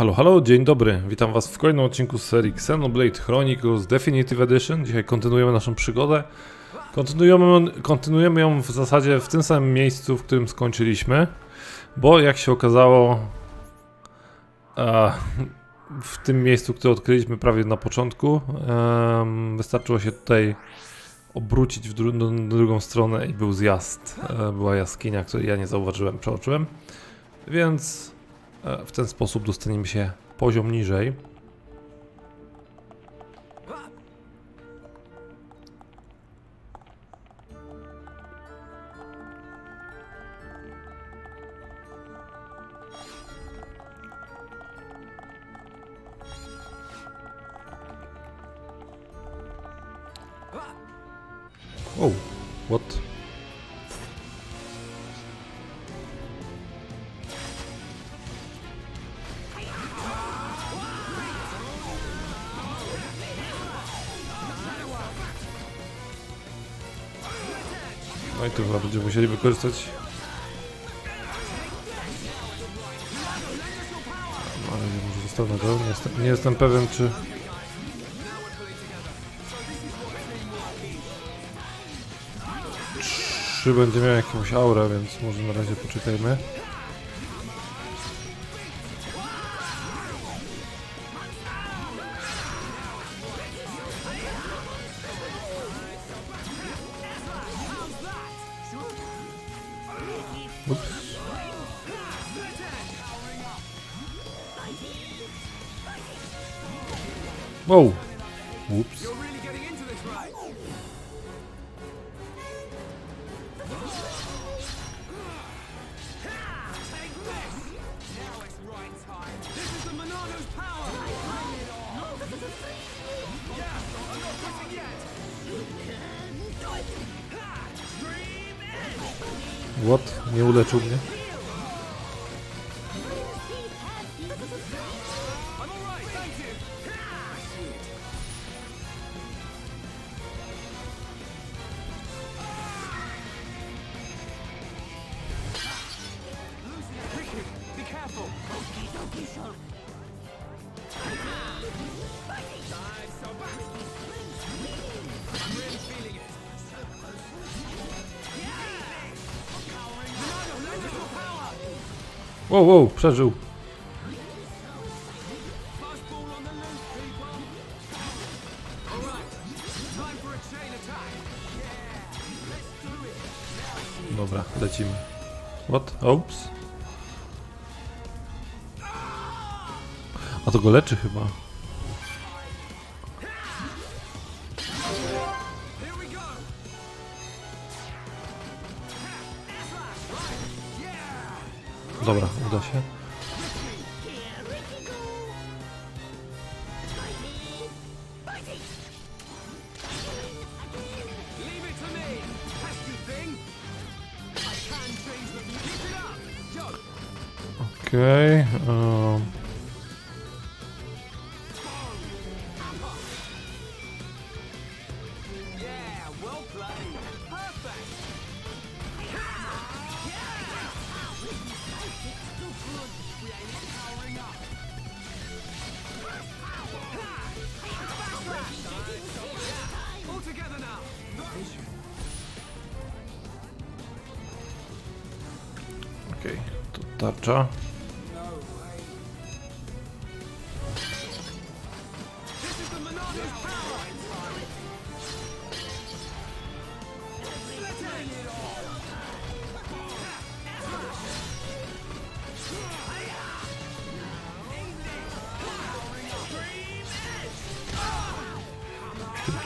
Halo, halo, dzień dobry. Witam Was w kolejnym odcinku z serii Xenoblade Chronicles Definitive Edition. Dzisiaj kontynuujemy naszą przygodę. Kontynuujemy, kontynuujemy ją w zasadzie w tym samym miejscu, w którym skończyliśmy, bo jak się okazało, a, w tym miejscu, które odkryliśmy prawie na początku, em, wystarczyło się tutaj obrócić w dru drugą stronę i był zjazd. E, była jaskinia, której ja nie zauważyłem, przeoczyłem. Więc e, w ten sposób dostaniemy się poziom niżej. Jestem, pewien, czy. Czy będzie miał jakąś aurę, więc może na razie poczekajmy. Przeżył. Dobra, lecimy. What? Oops. A to go leczy chyba. Dobra, uda się. Okej.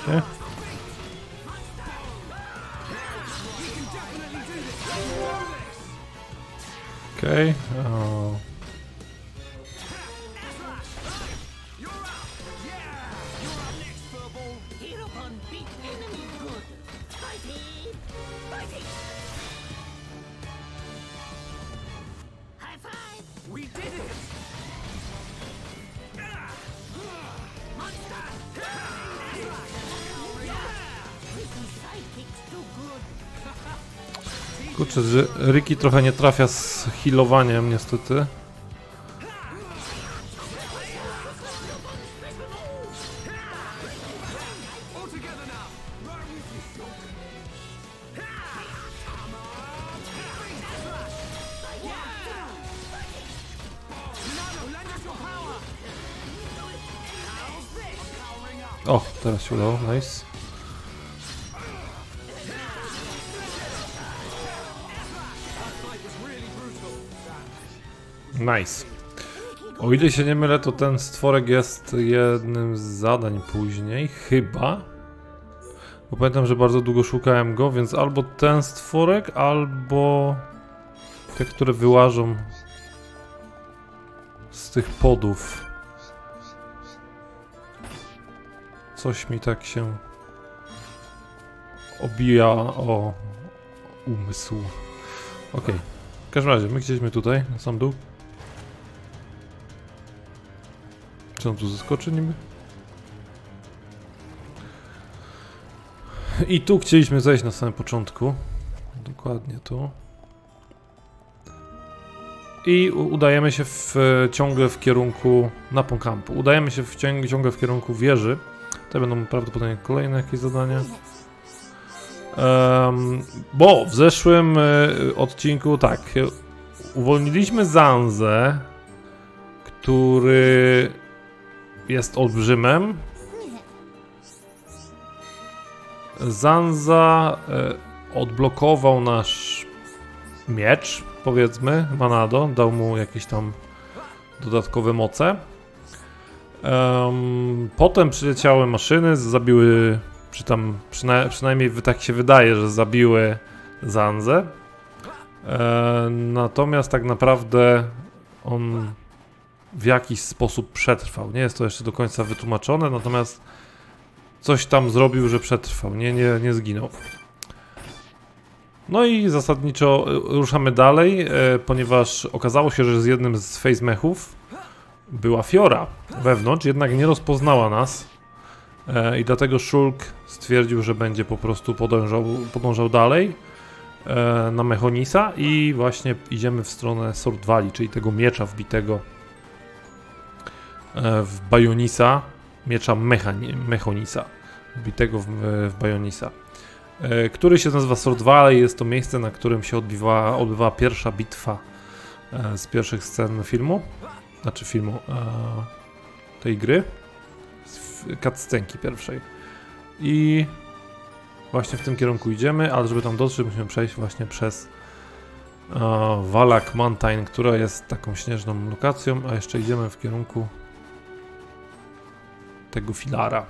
Pięknie. Okej. Kurczę, Ricky trochę nie trafia z healowaniem niestety. O ile się nie mylę, to ten stworek jest jednym z zadań później, chyba. Bo pamiętam, że bardzo długo szukałem go, więc albo ten stworek, albo te, które wyłażą z tych podów. Coś mi tak się obija o umysł. Okej. W każdym razie, my chcieliśmy tutaj, na sam dół. Czy on tu zeskoczy niby? I tu chcieliśmy zejść na samym początku. Dokładnie tu. I udajemy się w, e, ciągle w kierunku Napon Campu. Udajemy się w ciąg, ciągle w kierunku wieży. To będą prawdopodobnie kolejne jakieś zadania. Em, bo w zeszłym e, odcinku tak, e, uwolniliśmy Zanzę, który jest olbrzymem. Zanza e, odblokował nasz miecz, powiedzmy, Manado, dał mu jakieś tam dodatkowe moce. Em, potem przyleciały maszyny, zabiły, czy tam przyna przynajmniej tak się wydaje, że zabiły Zanzę. E, natomiast tak naprawdę on w jakiś sposób przetrwał. Nie jest to jeszcze do końca wytłumaczone, natomiast coś tam zrobił, że przetrwał. Nie, nie, nie zginął. No i zasadniczo e, ruszamy dalej, e, ponieważ okazało się, że z jednym z face mechów była Fiora wewnątrz, jednak nie rozpoznała nas. E, I dlatego Shulk stwierdził, że będzie po prostu podążał, podążał dalej na Mechonisa i właśnie idziemy w stronę Sword Valley, czyli tego miecza wbitego w Bajonisa, miecza Mechonisa, wbitego w, w Bajonisa, e, który się nazywa Sword Valley. Jest to miejsce, na którym się odbywała, odbywała pierwsza bitwa e, z pierwszych scen filmu, znaczy filmu e, tej gry, z cutscenki pierwszej. I właśnie w tym kierunku idziemy, ale żeby tam dotrzeć, musimy przejść właśnie przez e, Valak Mountain, która jest taką śnieżną lokacją, a jeszcze idziemy w kierunku tego filara.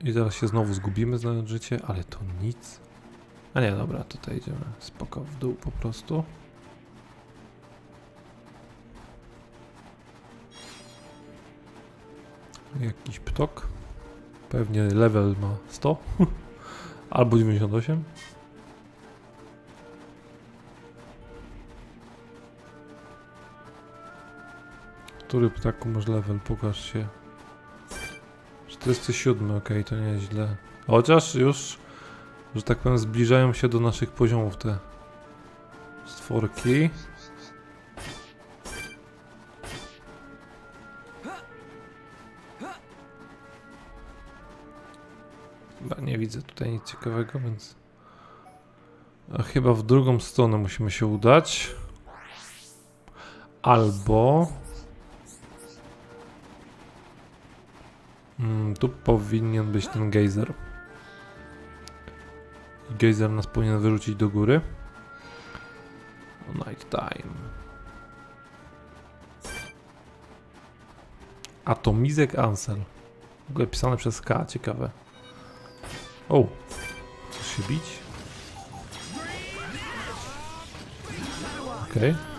I zaraz się znowu zgubimy, znając życie, ale to nic. A nie, dobra, tutaj idziemy spoko w dół po prostu. Jakiś ptok. Pewnie level ma 100 albo 98. Który ptaku masz level? Pokaż się. 47, ok, to nie jest źle. Chociaż już, że tak powiem, zbliżają się do naszych poziomów te stworki. Chyba nie widzę tutaj nic ciekawego, więc... A chyba w drugą stronę musimy się udać. Albo... Mm, tu powinien być ten gejzer. Gejzer nas powinien wyrzucić do góry. Night time. Atomizek Ansel. W ogóle pisane przez K, ciekawe. O! Chcesz się bić? Okej. Okay,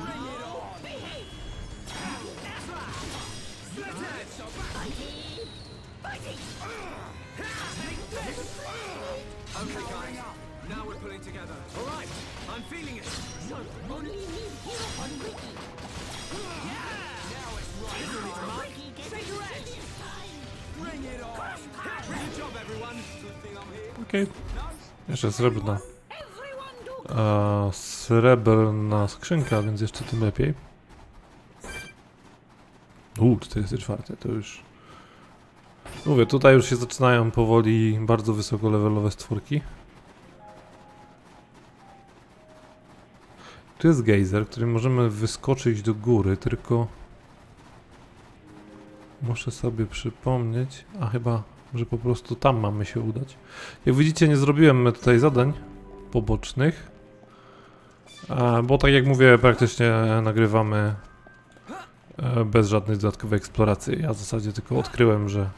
Okej. Jeszcze srebrna. Eee, srebrna skrzynka, więc jeszcze tym lepiej. Uuu, 44, to już... Mówię, tutaj już się zaczynają powoli bardzo wysoko levelowe stwórki. Tu jest gejzer, którym możemy wyskoczyć do góry, tylko... Muszę sobie przypomnieć, a chyba, że po prostu tam mamy się udać. Jak widzicie, nie zrobiłem tutaj zadań pobocznych, e, bo tak jak mówię, praktycznie nagrywamy e, bez żadnej dodatkowej eksploracji. Ja w zasadzie tylko odkryłem, że...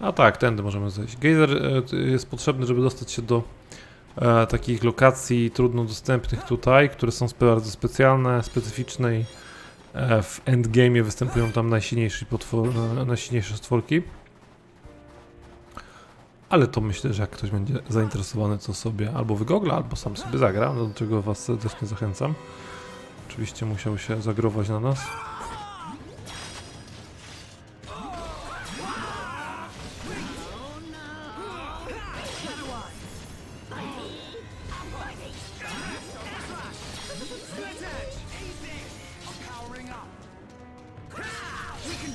A tak, tędy możemy zejść. Geyser e, jest potrzebny, żeby dostać się do takich lokacji trudno dostępnych tutaj, które są bardzo specjalne, specyficzne i w endgame'ie występują tam najsilniejsi potwor, e, najsilniejsze stworki. Ale to myślę, że jak ktoś będzie zainteresowany, to sobie albo wygoogla, albo sam sobie zagra, no do czego was serdecznie zachęcam. Oczywiście musiał się zagrować na nas.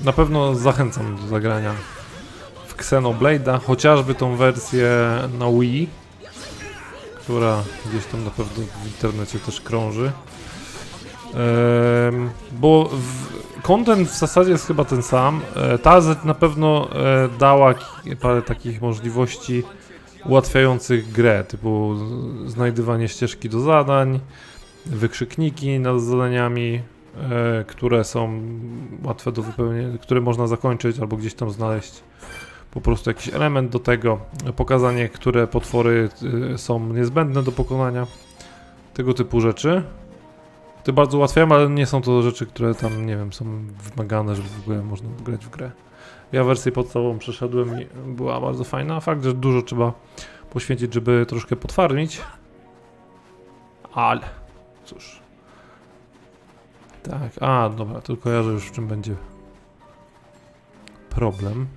Na pewno zachęcam do zagrania Xenoblade'a, chociażby tą wersję na Wii, która gdzieś tam na pewno w internecie też krąży. Em, bo w, content w zasadzie jest chyba ten sam. E, ta z na pewno e, dała parę takich możliwości ułatwiających grę, typu znajdywanie ścieżki do zadań, wykrzykniki nad zadaniami, e, które są łatwe do wypełnienia, które można zakończyć albo gdzieś tam znaleźć po prostu jakiś element do tego, pokazanie, które potwory y, są niezbędne do pokonania, tego typu rzeczy. To bardzo ułatwiają, ale nie są to rzeczy, które tam, nie wiem, są wymagane, żeby w ogóle można grać w grę. Ja wersję podstawową przeszedłem i była bardzo fajna. Fakt, że dużo trzeba poświęcić, żeby troszkę potwarmić. Ale, cóż. Tak, a dobra, to kojarzę już w czym będzie problem.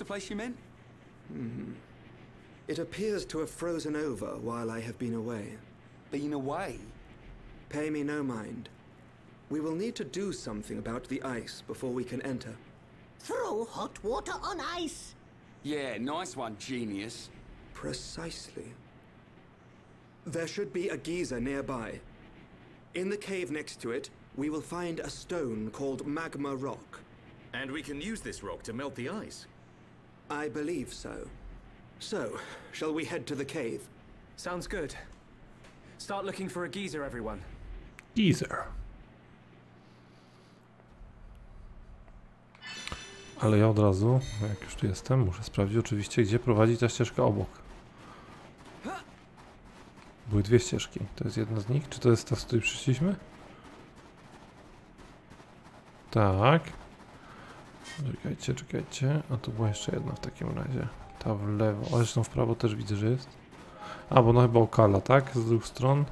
The place you meant? Mm-hmm. It appears to have frozen over while I have been away. Been away. Pay me no mind. We will need to do something about the ice before we can enter. Throw hot water on ice. Yeah, nice one, genius. Precisely. There should be a geyser nearby. In the cave next to it, we will find a stone called Magma Rock. And we can use this rock to melt the ice. I believe so. So, shall we head to the cave? Sounds good. Start looking for a geezer, everyone. Teaser. Ale ja od razu, jak już tu jestem, muszę sprawdzić oczywiście, gdzie prowadzi ta ścieżka obok. Były dwie ścieżki. To jest jedna z nich? Czy to jest ta, z której przyszliśmy? Tak. Czekajcie, czekajcie. A tu była jeszcze jedna w takim razie. Ta w lewo. A zresztą w prawo też widzę, że jest. A, bo no chyba okala, tak? Z dwóch stron.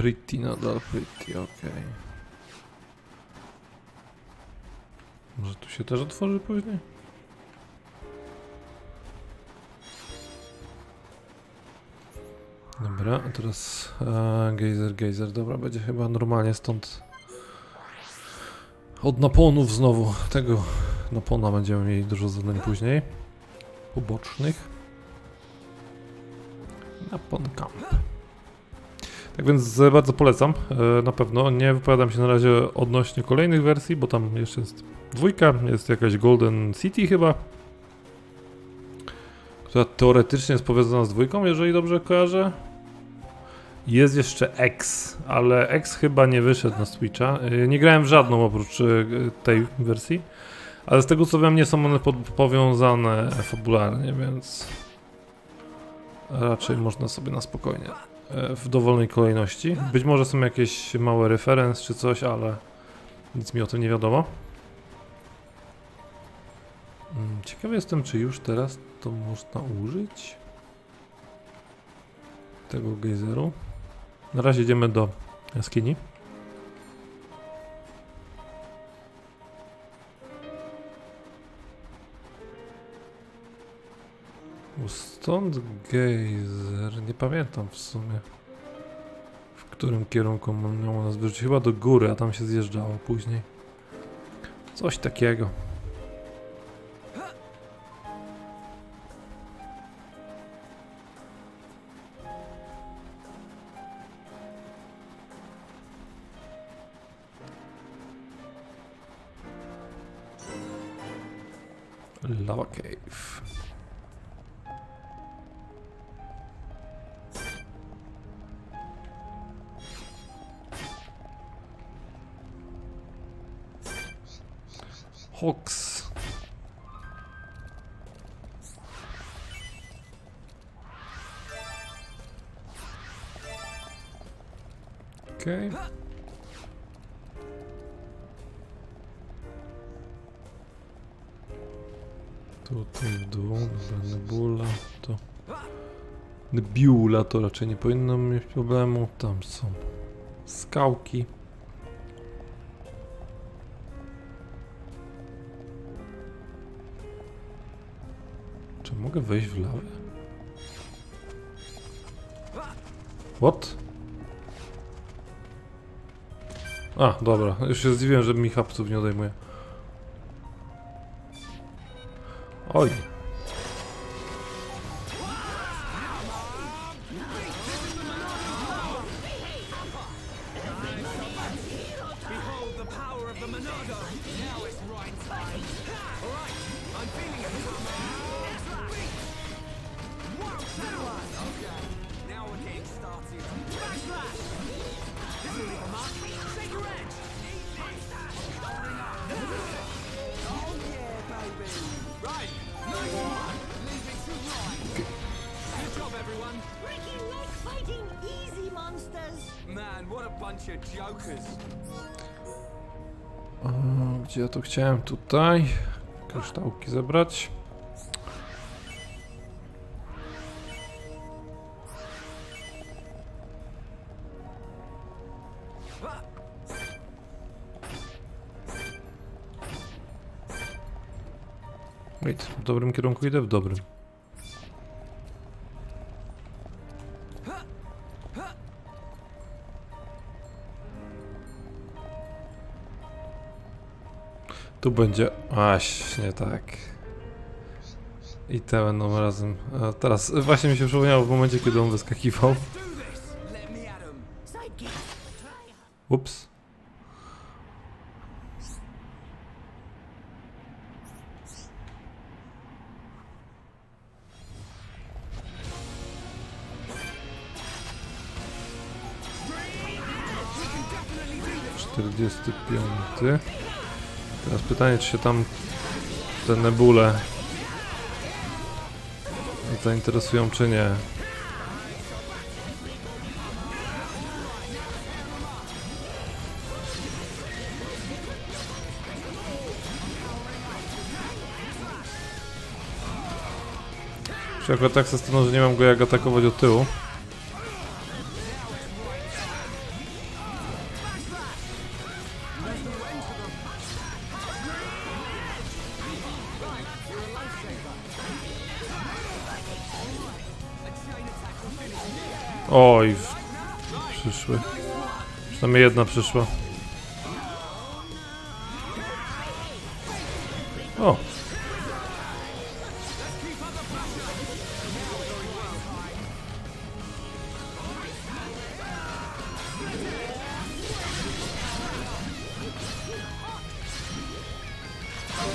Pretty, nadal pretty, okej. Może tu się też otworzy później? Dobra, a teraz e, gejzer, gejzer, dobra, będzie chyba normalnie stąd od naponów znowu, tego napona będziemy mieli dużo zadań później, pobocznych. Napon camp. Tak więc e, bardzo polecam, e, na pewno. Nie wypowiadam się na razie odnośnie kolejnych wersji, bo tam jeszcze jest dwójka, jest jakaś Golden City chyba, która teoretycznie jest powiązana z dwójką, jeżeli dobrze kojarzę. Jest jeszcze X, ale X chyba nie wyszedł na Switcha. Y, Nie grałem w żadną oprócz y, tej wersji. Ale z tego co wiem, nie są one powiązane fabularnie, więc raczej można sobie na spokojnie e, w dowolnej kolejności. Być może są jakieś małe referenc czy coś, ale nic mi o tym nie wiadomo. Mm, Ciekawy jestem, czy już teraz to można użyć tego gejzeru. Na razie idziemy do jaskini. Stąd gejzer, nie pamiętam w sumie w którym kierunku on miał nas wyrzucić. Chyba do góry, a tam się zjeżdżało później. Coś takiego. Lava Cave. Hawks. Okej. Tutaj w dół, nebula, to... Nebula to raczej nie powinno mieć problemu, tam są skałki. Mogę wejść w lawę? What? A, dobra, już się zdziwiłem, że mi hapsów nie odejmuje. Oj. Chciałem? Tutaj. Kryształki zebrać. Wait, w dobrym kierunku idę? W dobrym. Będzie. Właśnie tak. I te będą razem. A teraz właśnie mi się przypomniało w momencie, kiedy on wyskakiwał. Ups. Czterdziesty piąty. Pytanie, czy się tam te nebule zainteresują, czy nie. Czy akurat tak se stanowi, że nie mam go jak atakować od tyłu. Jedna przyszła. O!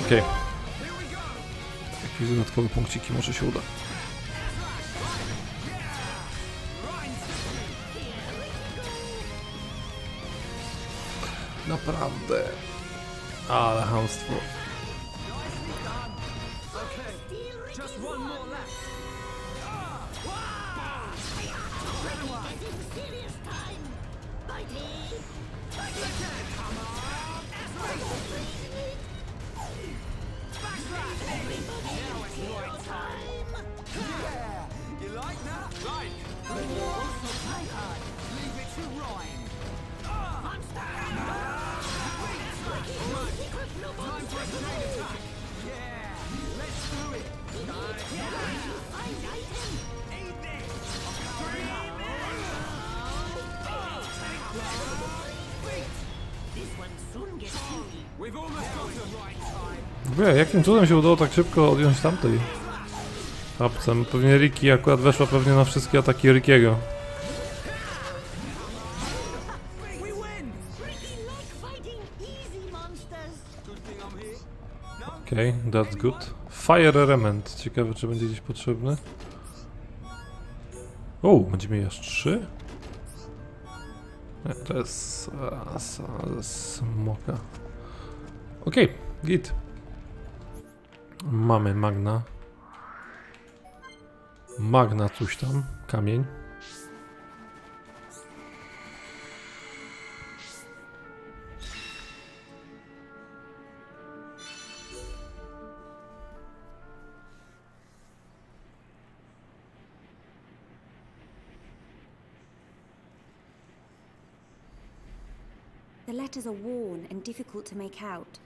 Okej. Jakieś dodatkowe punkciki może się uda. Ale hamstwo. Just ogóle, jakim cudem się udało tak szybko odjąć tamtej? Rapsem. Pewnie Ricky akurat weszła pewnie na wszystkie ataki. No? Okej, okay, that's good. Fire Element. Ciekawe, czy będzie gdzieś potrzebny. O, będziemy mieli aż trzy? Nie, to jest... a, smoka. Okej, git. Mamy magna. Magna coś tam, kamień. The letters are worn and difficult to make out.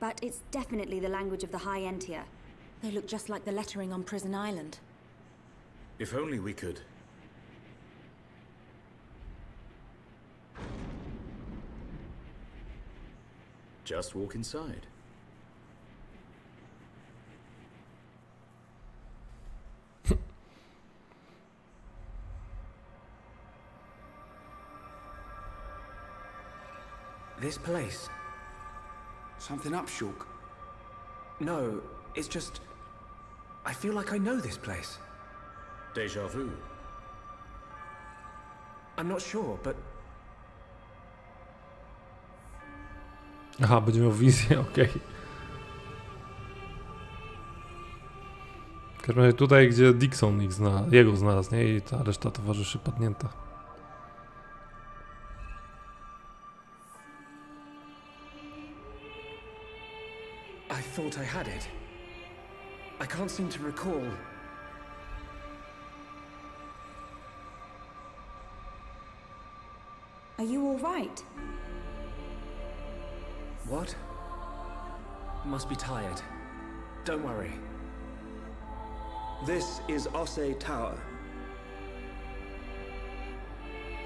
But it's definitely the language of the High Entia. They look just like the lettering on Prison Island. If only we could. Just walk inside. This place. Something up, Shulk? No, it's just. I feel like I know this place. Deja vu. I'm not sure, but Aha, będzie miał wizję, okej. W każdym razie tutaj, gdzie Dixon ich zna, jego znalazł, nie? I ta reszta towarzyszy padnięta. Thought I had it. I can't seem to recall. Are you all right? What? Must be tired. Don't worry. This is Osse Tower.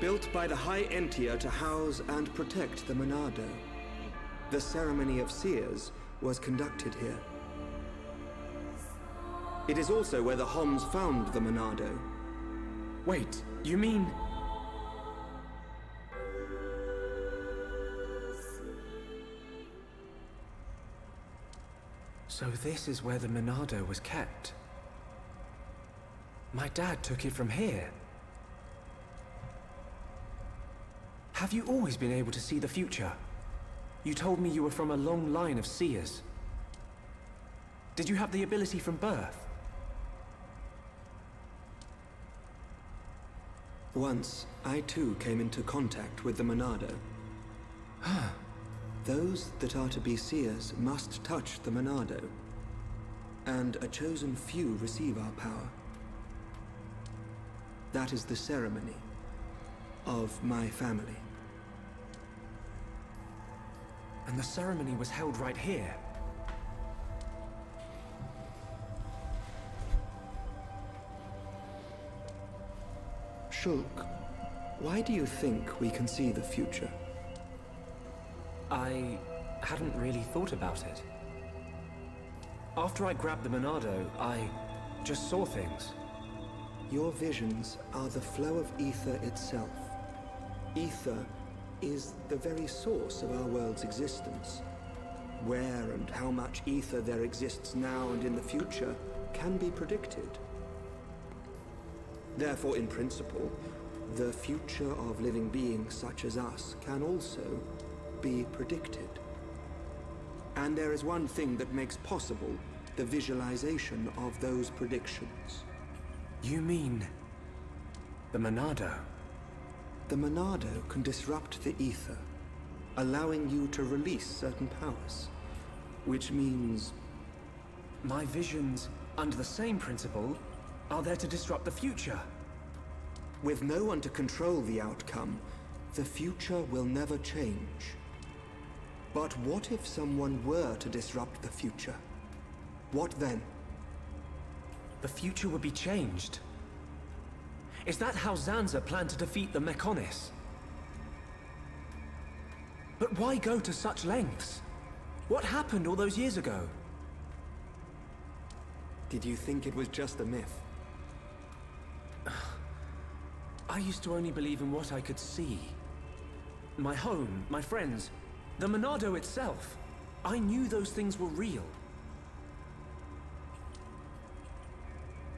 Built by the High Entia to house and protect the Monado. The ceremony of seers was conducted here. It is also where the Homs found the Monado. Wait, you mean. So this is where the Monado was kept. My dad took it from here. Have you always been able to see the future? You told me you were from a long line of seers. Did you have the ability from birth? Once, I too came into contact with the Monado. Those that are to be seers must touch the Monado, and a chosen few receive our power. That is the ceremony of my family. And the ceremony was held right here. Shulk, why do you think we can see the future? I hadn't really thought about it. After I grabbed the Monado, I just saw things. Your visions are the flow of ether itself. Ether is the very source of our world's existence. Where and how much ether there exists now and in the future can be predicted. Therefore, in principle, the future of living beings such as us can also be predicted. And there is one thing that makes possible the visualization of those predictions. You mean... the Monado? The Monado can disrupt the ether, allowing you to release certain powers. Which means My visions, under the same principle, are there to disrupt the future. With no one to control the outcome, the future will never change. But what if someone were to disrupt the future? What then? The future would be changed. Is that how Zanza planned to defeat the Mechonis? But why go to such lengths? What happened all those years ago? Did you think it was just a myth? I used to only believe in what I could see. My home, my friends, the Monado itself. I knew those things were real.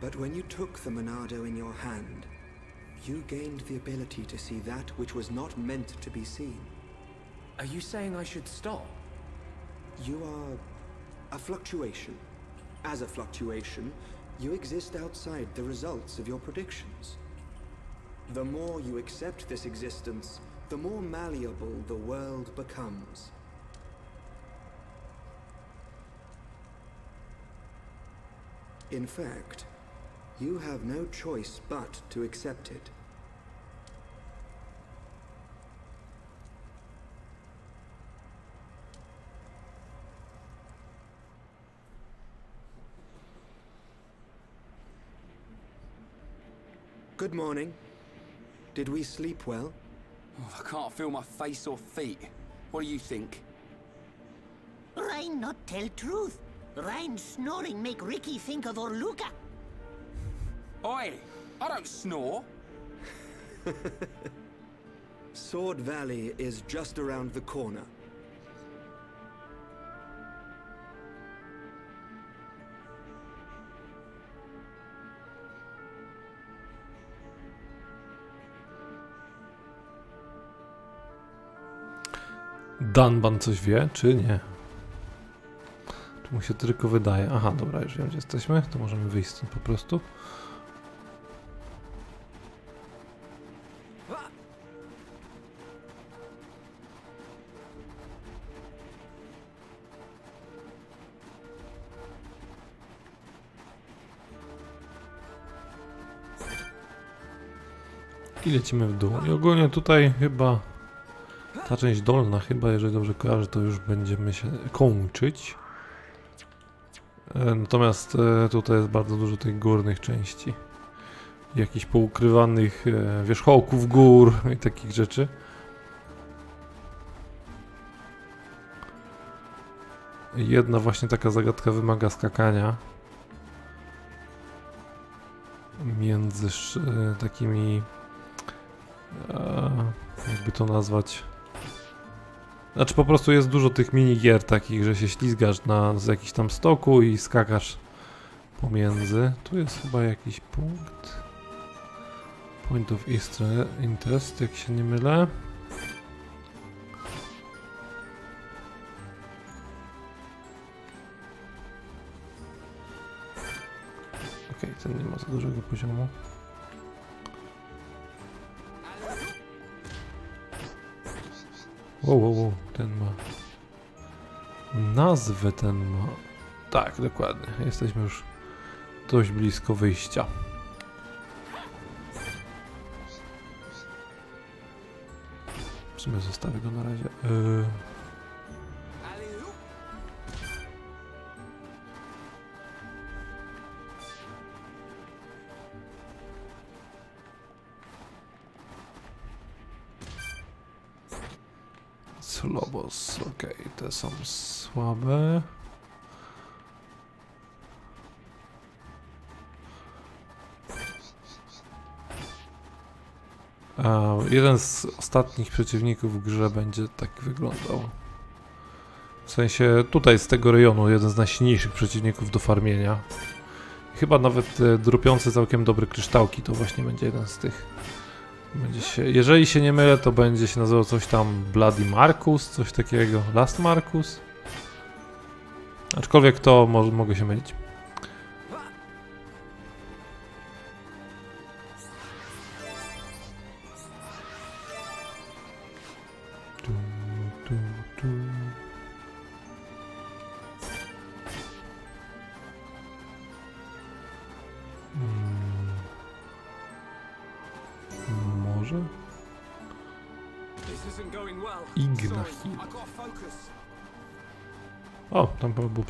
But when you took the Monado in your hand, you gained the ability to see that which was not meant to be seen. Are you saying I should stop? You are a fluctuation. As a fluctuation, you exist outside the results of your predictions. The more you accept this existence, the more malleable the world becomes. In fact, you have no choice but to accept it. Good morning. Did we sleep well? Oh, I can't feel my face or feet. What do you think? Rhine not tell truth. Rhine snoring make Ricky think of Orluka. Oi! I don't snore. Sword Valley is just around the corner. Danban coś wie, czy nie? Czy mu się tylko wydaje? Aha, dobra, już wiem, gdzie jesteśmy. To możemy wyjść stąd po prostu. I lecimy w dół. I ogólnie tutaj chyba ta część dolna, chyba jeżeli dobrze kojarzę, to już będziemy się kończyć. E, Natomiast e, tutaj jest bardzo dużo tych górnych części. Jakichś poukrywanych e, wierzchołków gór i takich rzeczy. Jedna właśnie taka zagadka wymaga skakania między takimi jakby to nazwać znaczy po prostu jest dużo tych minigier takich, że się ślizgasz na z jakiś tam stoku i skakasz pomiędzy. Tu jest chyba jakiś punkt. Point of interest, jak się nie mylę. Okej, ten nie ma za dużego poziomu. Wow, ten ma. Nazwę ten ma. Tak, dokładnie. Jesteśmy już dość blisko wyjścia. W sumie zostawię go na razie. Yy, Okej, te są słabe. Jeden z ostatnich przeciwników w grze będzie tak wyglądał. W sensie tutaj z tego rejonu jeden z najsilniejszych przeciwników do farmienia. Chyba nawet e, dropiący całkiem dobre kryształki to właśnie będzie jeden z tych Będzie się, jeżeli się nie mylę, to będzie się nazywał coś tam Bloody Marcus, coś takiego. Last Marcus? Aczkolwiek to może, mogę się mylić.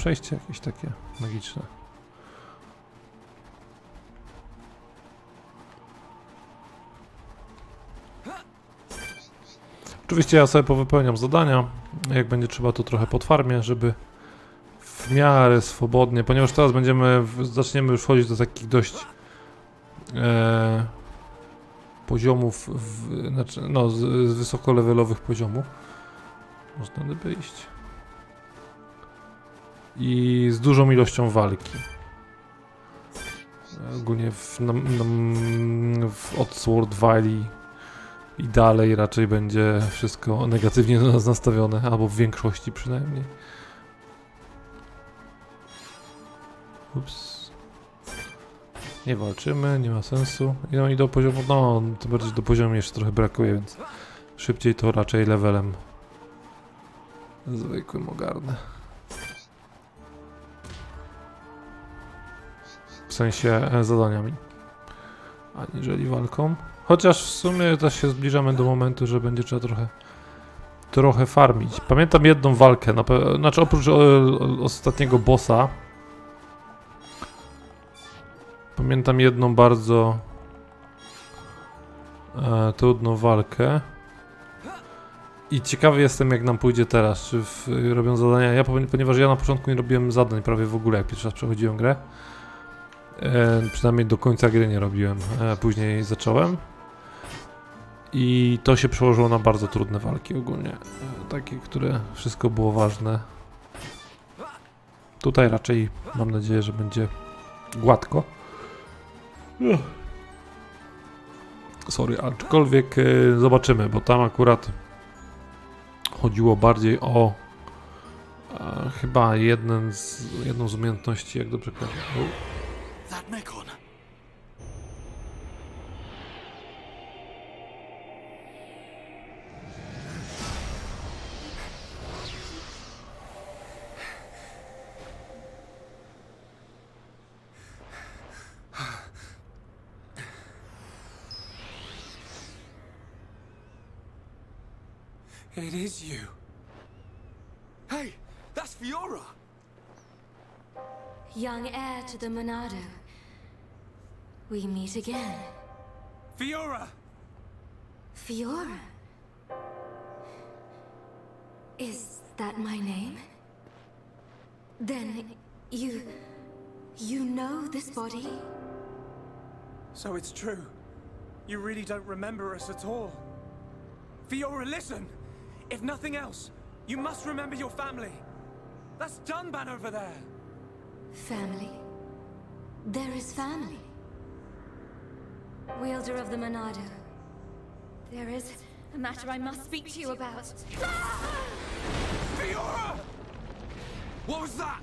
Przejście jakieś takie magiczne. Oczywiście ja sobie powypełniam zadania. Jak będzie trzeba, to trochę podfarmię, żeby w miarę swobodnie, ponieważ teraz będziemy, zaczniemy już wchodzić do takich dość e, poziomów, w, znaczy, no, z, z wysokolevelowych poziomów. Można by wyjść i z dużą ilością walki. Ogólnie w, na, na, w od Sword Valley i dalej raczej będzie wszystko negatywnie do nas nastawione, albo w większości przynajmniej. Ups. Nie walczymy, nie ma sensu. No i do poziomu, no tym bardziej do poziomu jeszcze trochę brakuje, więc szybciej to raczej levelem zwykłym ogarnę. Sensie e, zadaniami. Aniżeli walką. Chociaż w sumie też się zbliżamy do momentu, że będzie trzeba trochę trochę farmić. Pamiętam jedną walkę, na znaczy oprócz e, ostatniego bossa pamiętam jedną bardzo e, trudną walkę. I ciekawy jestem jak nam pójdzie teraz, czy w, robią zadania. Ja ponieważ ja na początku nie robiłem zadań prawie w ogóle, jak pierwszy raz przechodziłem grę. E, przynajmniej do końca gry nie robiłem, e, później zacząłem. I to się przełożyło na bardzo trudne walki ogólnie. E, takie, które wszystko było ważne. Tutaj raczej mam nadzieję, że będzie gładko. Sorry, aczkolwiek e, zobaczymy, bo tam akurat chodziło bardziej o e, chyba jeden z, jedną z umiejętności, jak dobrze kojarzę. U. That Mekon. It is you. Hey, that's Fiora. Young heir to the Monado. We meet again. Fiora! Fiora. Is that my name? Then you. you know this body? So it's true. You really don't remember us at all. Fiora, listen! If nothing else, you must remember your family. That's Dunban over there. Family. There is family. Wielder of the Monado. There is a matter I must speak to you about. Fiora! What was that?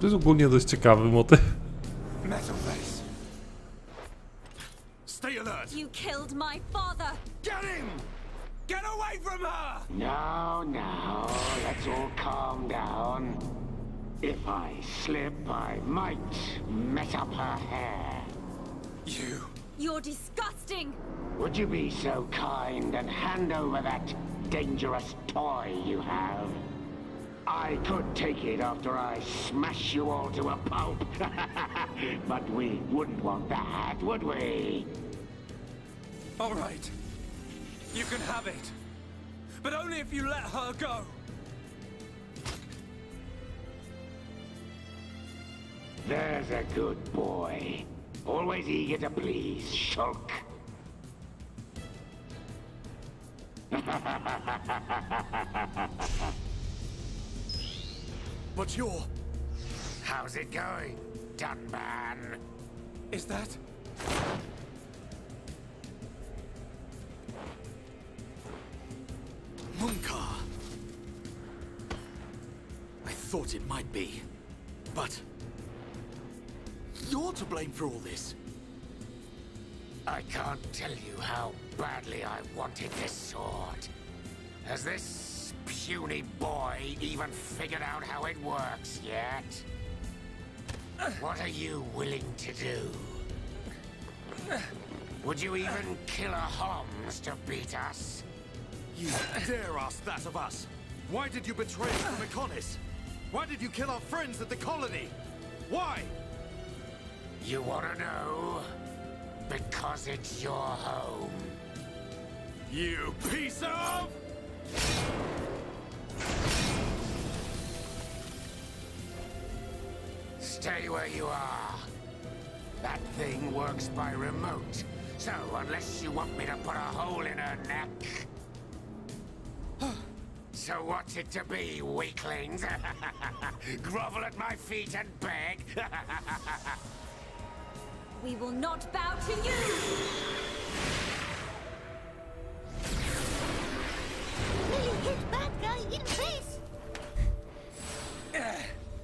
To jest ogólnie dość ciekawy motyw. Metal face. Stay alert. You killed my father! Get him! Get away from her! Now, now, let's all calm down. If I slip, I might mess up her hair. You. You're disgusting! Would you be so kind and hand over that dangerous toy you have? I could take it after I smash you all to a pulp. but we wouldn't want that, would we? All right. You can have it. But only if you let her go. There's a good boy. Always eager to please, Shulk. But you're... How's it going? Dunban. Is that... Munkar. I thought it might be. But... You're to blame for all this. I can't tell you how badly I wanted this sword. Has this puny boy even figured out how it works yet? What are you willing to do? Would you even kill a Homs to beat us? You dare ask that of us? Why did you betray us to Mechonis? Why did you kill our friends at the colony? Why? You wanna know? Because it's your home. You piece of... Stay where you are. That thing works by remote. So, unless you want me to put a hole in her neck... so what's it to be, weaklings? Grovel at my feet and beg? We will not bow to you! Really hit bad guy in face. Eh,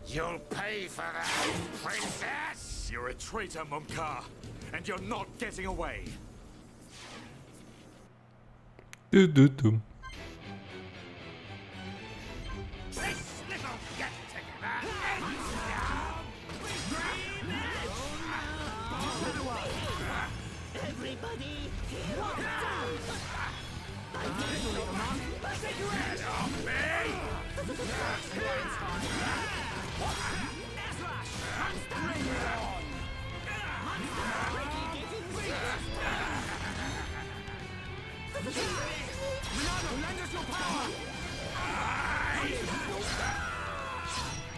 you'll pay for that, princess! You're a traitor, Mumkar. And you're not getting away. Du, du, du. This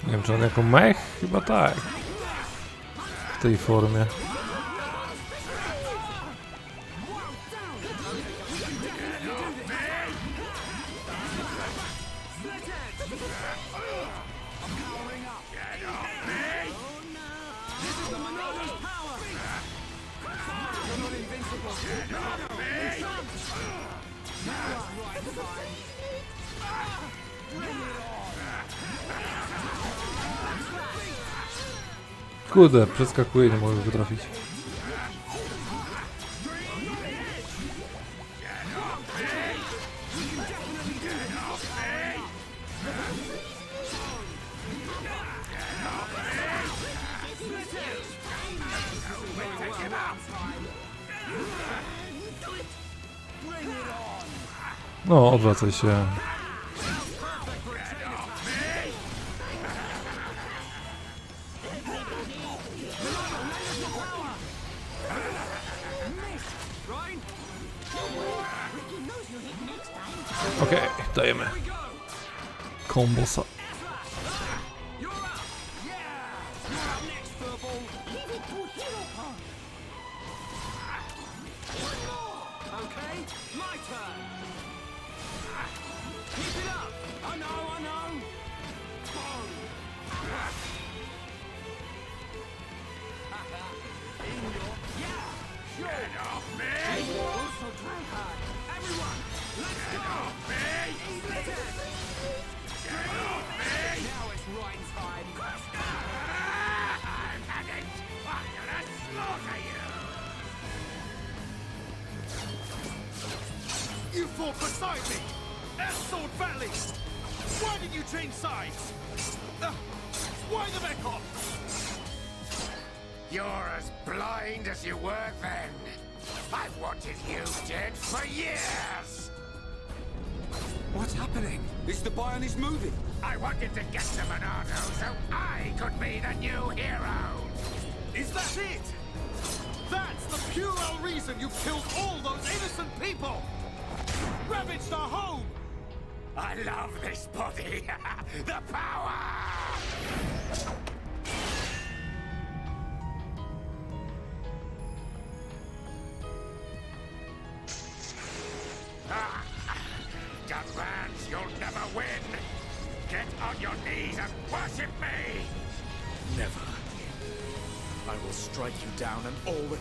Nie wiem, czy on jako mech? Chyba tak. W tej formie. Kurde, przeskakuje, nie mogę go trafić. No, odwracaj się. combos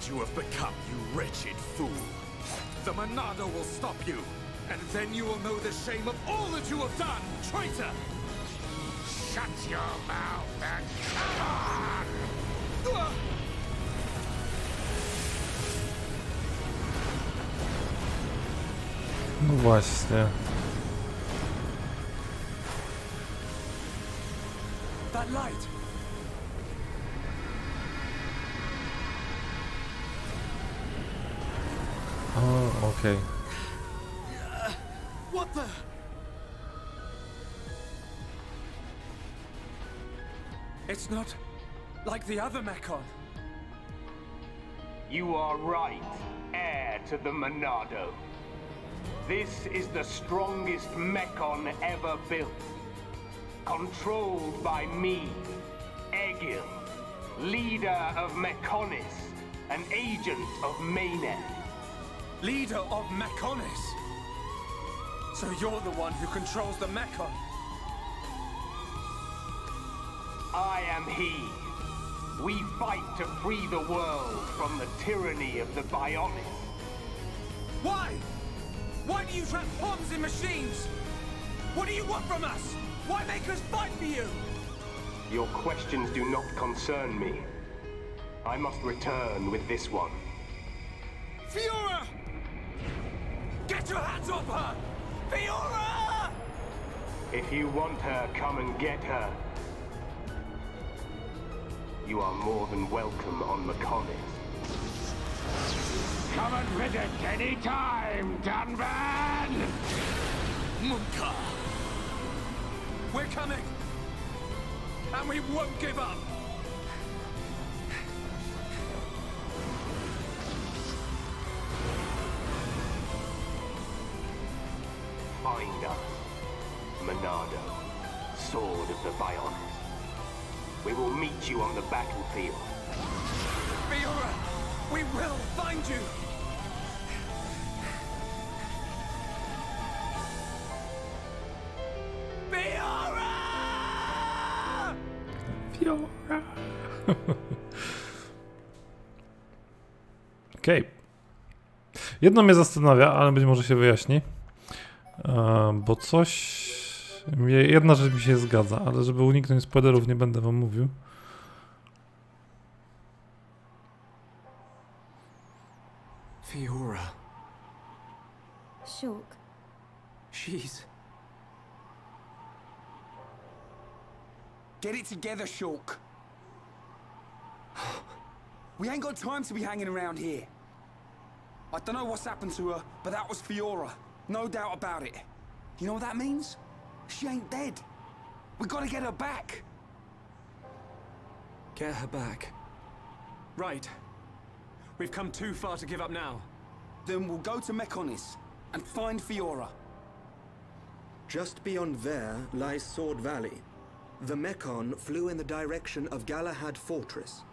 you have become, you wretched fool. The Monado will stop you, and then you will know the shame of all that you have done, traitor! Shut your mouth and come on! No właśnie. It's not like the other Mekon. You are right, heir to the Monado. This is the strongest Mekon ever built. Controlled by me, Egil, leader of Mekonis, an agent of Maynard. Leader of Mekonis. So you're the one who controls the Mekon. He. We fight to free the world from the tyranny of the Bionis. Why? Why do you transform us in machines? What do you want from us? Why make us fight for you? Your questions do not concern me. I must return with this one. Fiora! Get your hands off her! Fiora! If you want her, come and get her. You are more than welcome on the Mekonis. Come and visit any time, Dunban! Munka! We're coming! And we won't give up! Find us. Monado, Sword of the Bionis. Meet you on the battlefield. Fiora! We will find you! Fiora! Fiora! Okej. Jedno mnie zastanawia, ale być może się wyjaśni. E, bo coś... Jedna rzecz mi się zgadza, ale żeby uniknąć spoilerów nie będę wam mówił. Fiora. Shulk, She's. Get it together, Shulk. We ain't got time to be hanging around here. I don't know what's happened to her, but that was Fiora. No doubt about it. You know what that means? She ain't dead. We gotta get her back. Get her back. Right. We've come too far to give up now. Then we'll go to Mekonis and find Fiora. Just beyond there lies Sword Valley. The Mekon flew in the direction of Galahad Fortress.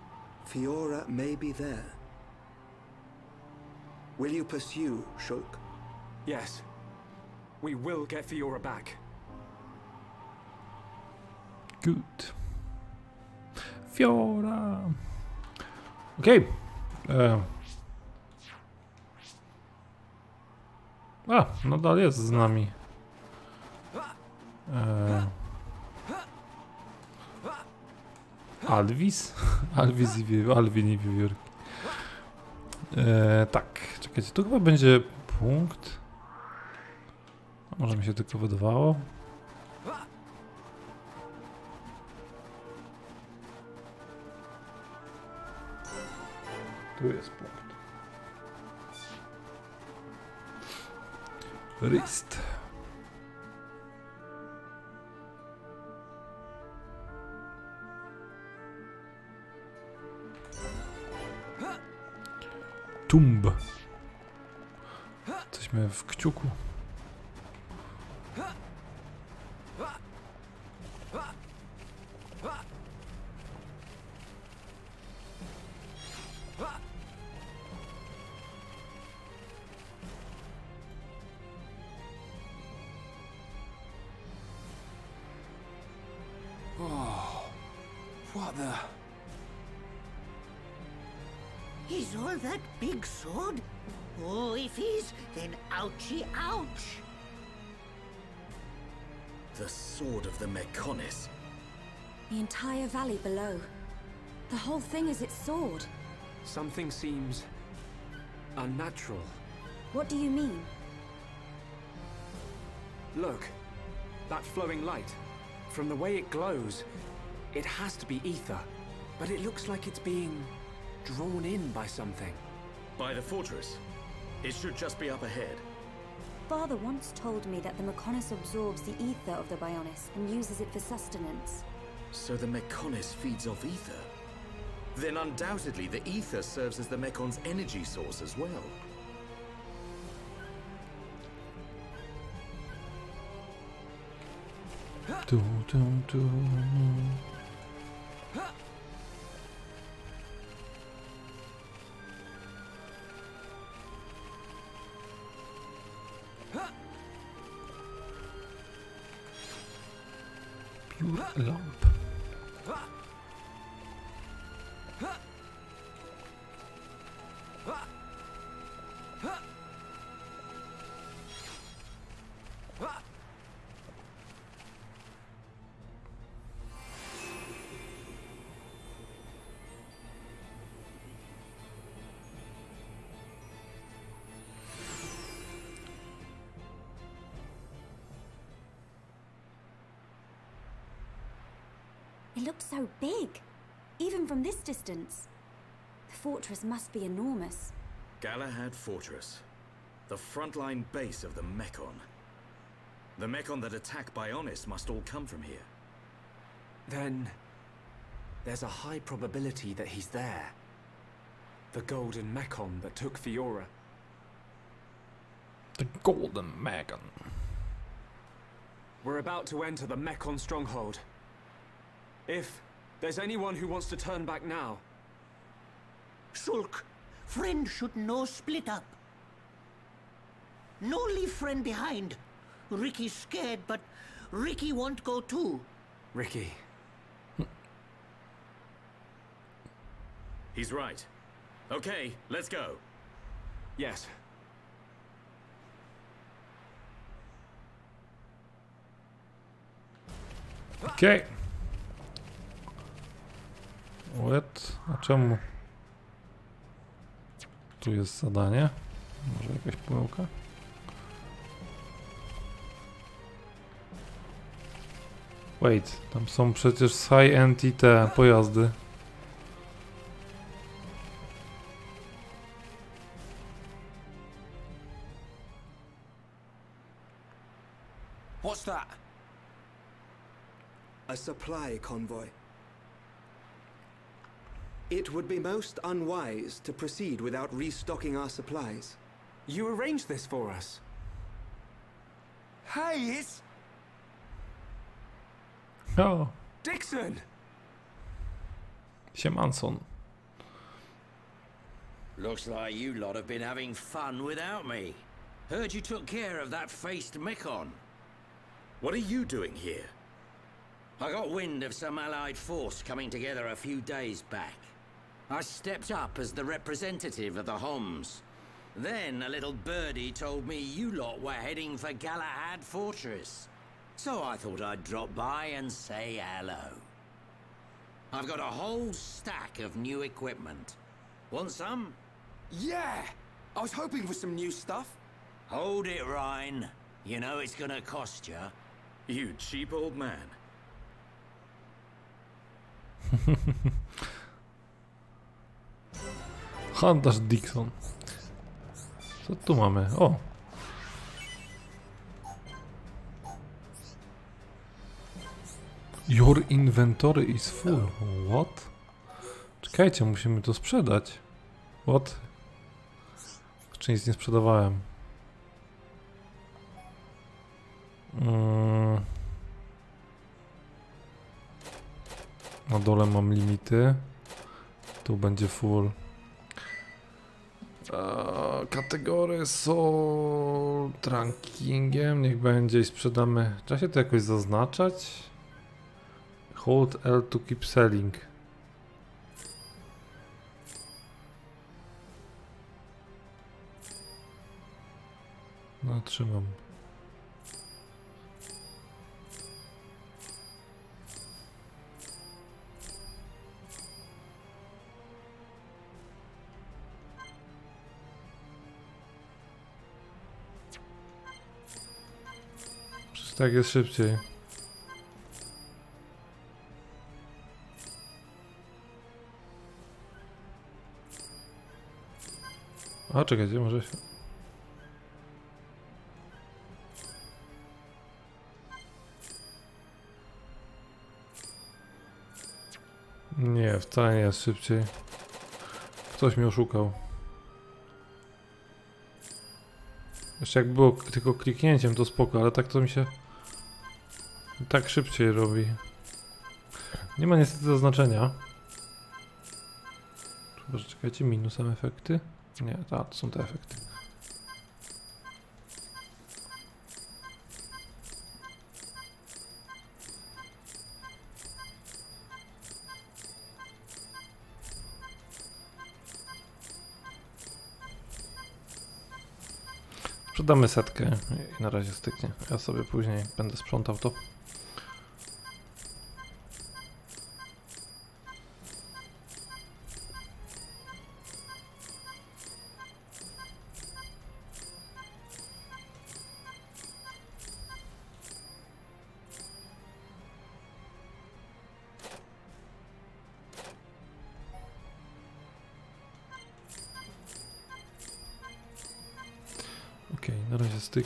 Fiora may be there. Will you pursue, Shulk? Yes. We will get Fiora back. Good. Fiora! Okej. E. A, nadal jest z nami. E. Alvis? Alvis i Wi- Alvin i. E, tak, czekajcie, tu chyba będzie punkt. Może mi się tylko wydawało? Tu jest punkt. Rist. Tumb. Jesteśmy w kciuku. Then ouchie ouch. The sword of the Mechonis. The entire valley below. The whole thing is its sword. Something seems unnatural. What do you mean? Look, that flowing light. From the way it glows, it has to be ether. But it looks like it's being drawn in by something. By the fortress. It should just be up ahead. Father once told me that the Mechonis absorbs the ether of the Bionis and uses it for sustenance. So the Mechonis feeds off ether? Then undoubtedly the ether serves as the Mekon's energy source as well. Tu, tu, tu. Even from this distance. The fortress must be enormous. Galahad Fortress. The frontline base of the Mekon. The Mekon that attack Bionis must all come from here. Then there's a high probability that he's there. The golden Mekon that took Fiora. The golden Megan. We're about to enter the Mekon stronghold. If there's anyone who wants to turn back now, Shulk, friend should no split up. No leave friend behind. Ricky's scared, but Ricky won't go too. Ricky, He's right. Okay, let's go. yes, Okej. What? A czemu? Tu jest zadanie. Może jakaś pomyłka? Wait, tam są przecież high end i te pojazdy. What's that? A supply convoy. It would be most unwise to proceed without restocking our supplies. you arranged this for us. Hey, it's O, Dixon! Siemanson. Looks like you lot have been having fun without me. Heard you took care of that faced Mekon. What are you doing here? I got wind of some allied force coming together a few days back. I stepped up as the representative of the Homs. Then a little birdie told me you lot were heading for Galahad Fortress. So I thought I'd drop by and say hello. I've got a whole stack of new equipment. Want some? Yeah! I was hoping for some new stuff. Hold it, Ryan. You know it's gonna cost you. You cheap old man. Handlarz Dixon. Co tu mamy? O! Your inventory is full. What? Czekajcie, musimy to sprzedać. What? Czy nic nie sprzedawałem? Mm. Na dole mam limity. Tu będzie full. Kategorie są trankingiem, niech będzie i sprzedamy. Trzeba się to jakoś zaznaczać. Hold L to keep selling. No, trzymam. Tak jest szybciej. A czekajcie, może się... Nie, wcale nie jest szybciej. Ktoś mnie oszukał. Jeszcze jak było tylko kliknięciem to spoko, ale tak to mi się tak szybciej robi. Nie ma niestety zaznaczenia. Chyba, czekajcie, minusem efekty? Nie, to, to są te efekty. Sprzedamy setkę i na razie styknie. Ja sobie później będę sprzątał to.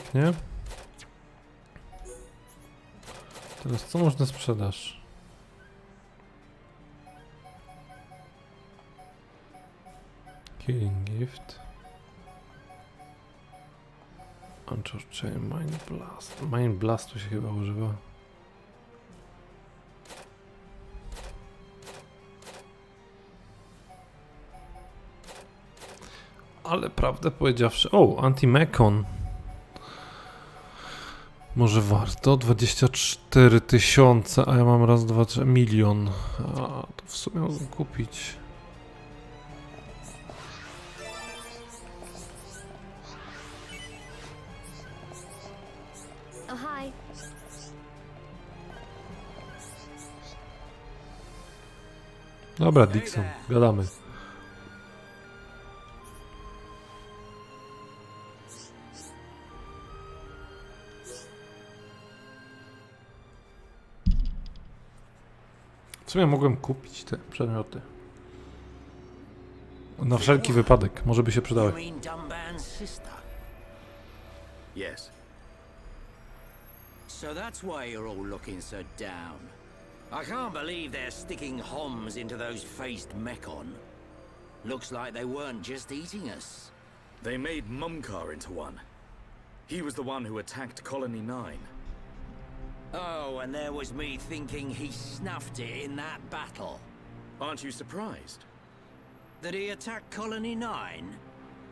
Styknie. Teraz co można sprzedaż? Killing Gift. Anchor Chain, Mind Blast. Mind Blastu się chyba używa. Ale prawdę powiedziawszy... O, Anti-Mekon. Może warto? 24 tysiące, a ja mam raz, dwa, trzy, milion. A, to w sumie mogę kupić. Dobra, Dixon, gadamy. W sumie mogłem kupić te przedmioty. Na wszelki wypadek, może by się przydały. Yes. So that's why you're all looking so down. I can't believe they're sticking Homs into those faced Mekon. Looks like they weren't just eating us. They made Mumkar into one. He was the one who attacked Colony 9. Oh, and there was me thinking he snuffed it in that battle. Aren't you surprised? That he attacked Colony 9?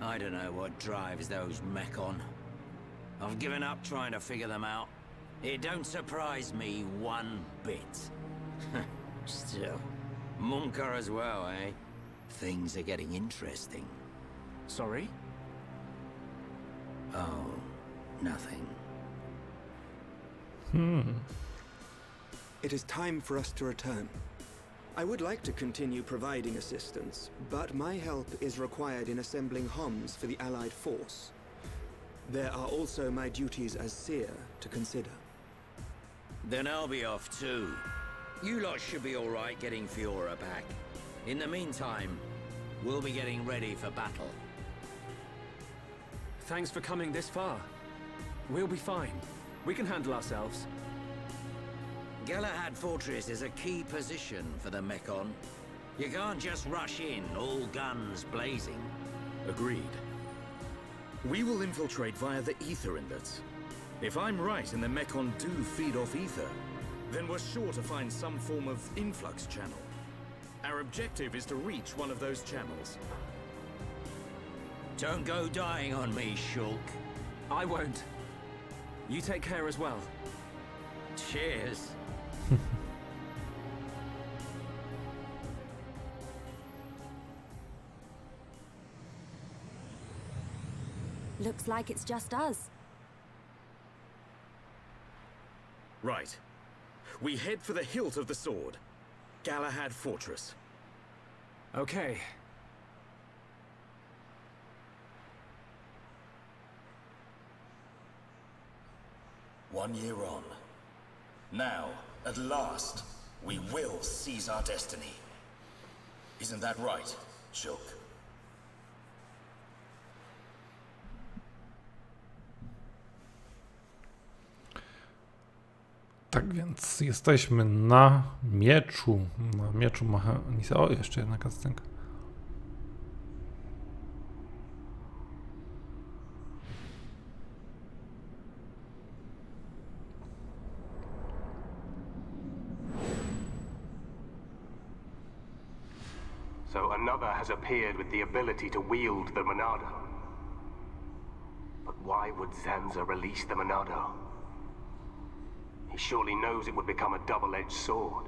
I don't know what drives those Mekon. I've given up trying to figure them out. It don't surprise me one bit. Still, Mumkar as well, eh? Things are getting interesting. Sorry? Oh, nothing. Hmm. It is time for us to return. I would like to continue providing assistance, but my help is required in assembling HOMS for the Allied force. There are also my duties as seer to consider. Then I'll be off too. You lot should be alright getting Fiora back. In the meantime, we'll be getting ready for battle. Thanks for coming this far. We'll be fine. We can handle ourselves. Galahad Fortress is a key position for the Mekon. You can't just rush in, all guns blazing. Agreed. We will infiltrate via the ether inlets. If I'm right and the Mekon do feed off ether, then we're sure to find some form of influx channel. Our objective is to reach one of those channels. Don't go dying on me, Shulk. I won't. You take care as well. Cheers. Looks like it's just us. Right. We head for the hilt of the sword. Galahad Fortress. Okay, One year on. Now, at last, we will seize our destiny. Isn't that right, Shulk? Tak więc jesteśmy na mieczu. Na mieczu Machanisa. O, jeszcze jedna kastenka. So another has appeared with the ability to wield the Monado. But why would Zanza release the Monado? He surely knows it would become a double-edged sword.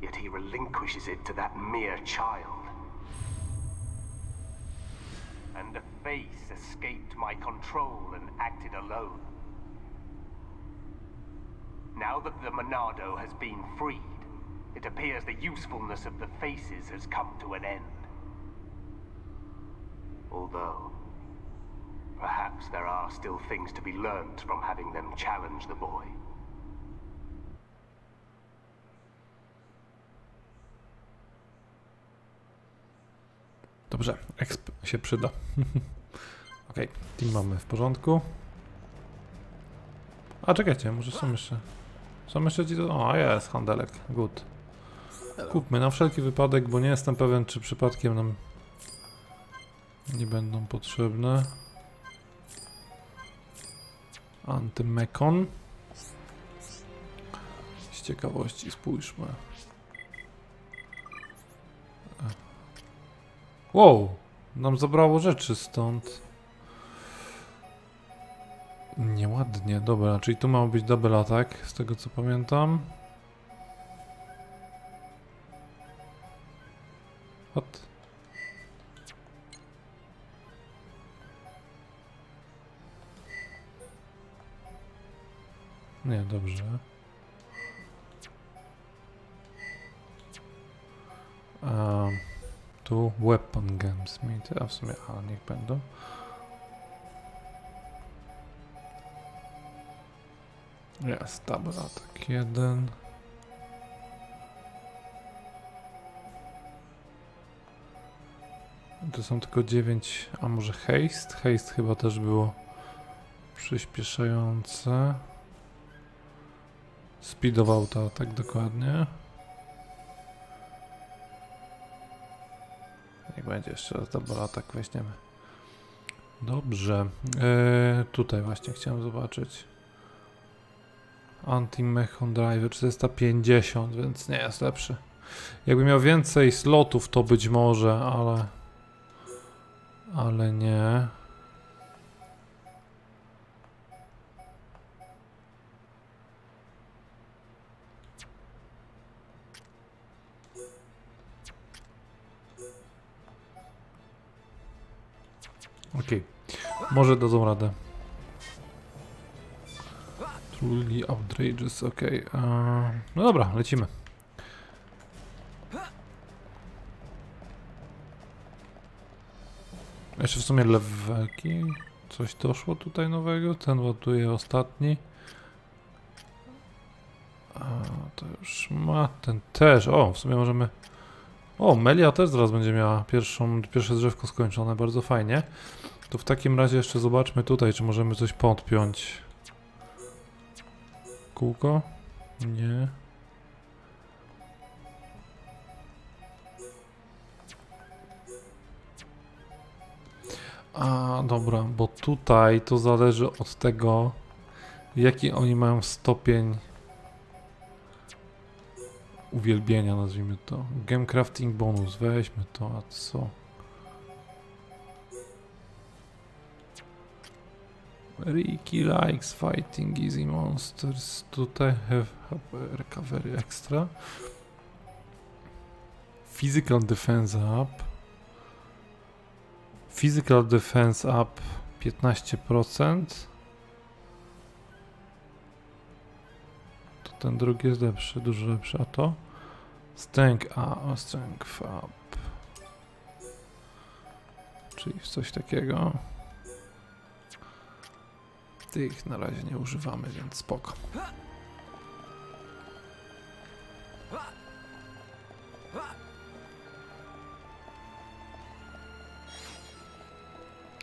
Yet he relinquishes it to that mere child. And the face escaped my control and acted alone. Now that the Monado has been freed, it appears the usefulness of the faces has come to an end. Although, perhaps there are still things to be from having them challenge the boy. Dobrze, exp się przyda. ok, team mamy w porządku. A czekajcie, może są jeszcze... Są jeszcze ci... O, jest, handelek, good. Kupmy na wszelki wypadek, bo nie jestem pewien, czy przypadkiem nam nie będą potrzebne. Antymekon. Z ciekawości spójrzmy. Wow, nam zabrało rzeczy stąd. Nieładnie, dobra, czyli tu ma być double attack, z tego co pamiętam. What? Nie, dobrze. Um, tu Weapon Gamesmith, a w sumie, a niech będą. Jest, double attack jeden. To są tylko 9, a może haste? Haste chyba też było przyspieszające. Speedował to tak dokładnie. Niech będzie jeszcze raz double attack weźmiemy. Dobrze. Eee, tutaj właśnie chciałem zobaczyć. Anti-Mechon Driver 450, więc nie jest lepszy. Jakby miał więcej slotów, to być może, ale... Ale nie. Okej, okay. może dadzą radę. Truly outrageous, okej. Okay. Uh, no dobra, lecimy. Jeszcze w sumie leweki. Coś doszło tutaj nowego. Ten ładuje ostatni. A, to już ma ten też. O, w sumie możemy... O, Melia też zaraz będzie miała pierwszą, pierwsze drzewko skończone. Bardzo fajnie. To w takim razie jeszcze zobaczmy tutaj, czy możemy coś podpiąć. Kółko? Nie. A, dobra, bo tutaj to zależy od tego, jaki oni mają stopień uwielbienia, nazwijmy to. Game crafting bonus, weźmy to, a co? Ricky likes fighting easy monsters. Tutaj have, have recovery extra. Physical defense up. Physical defense up 15%. ten drugi jest lepszy, dużo lepszy, a to? Strength up, strength up. Czyli coś takiego. Tych na razie nie używamy, więc spoko.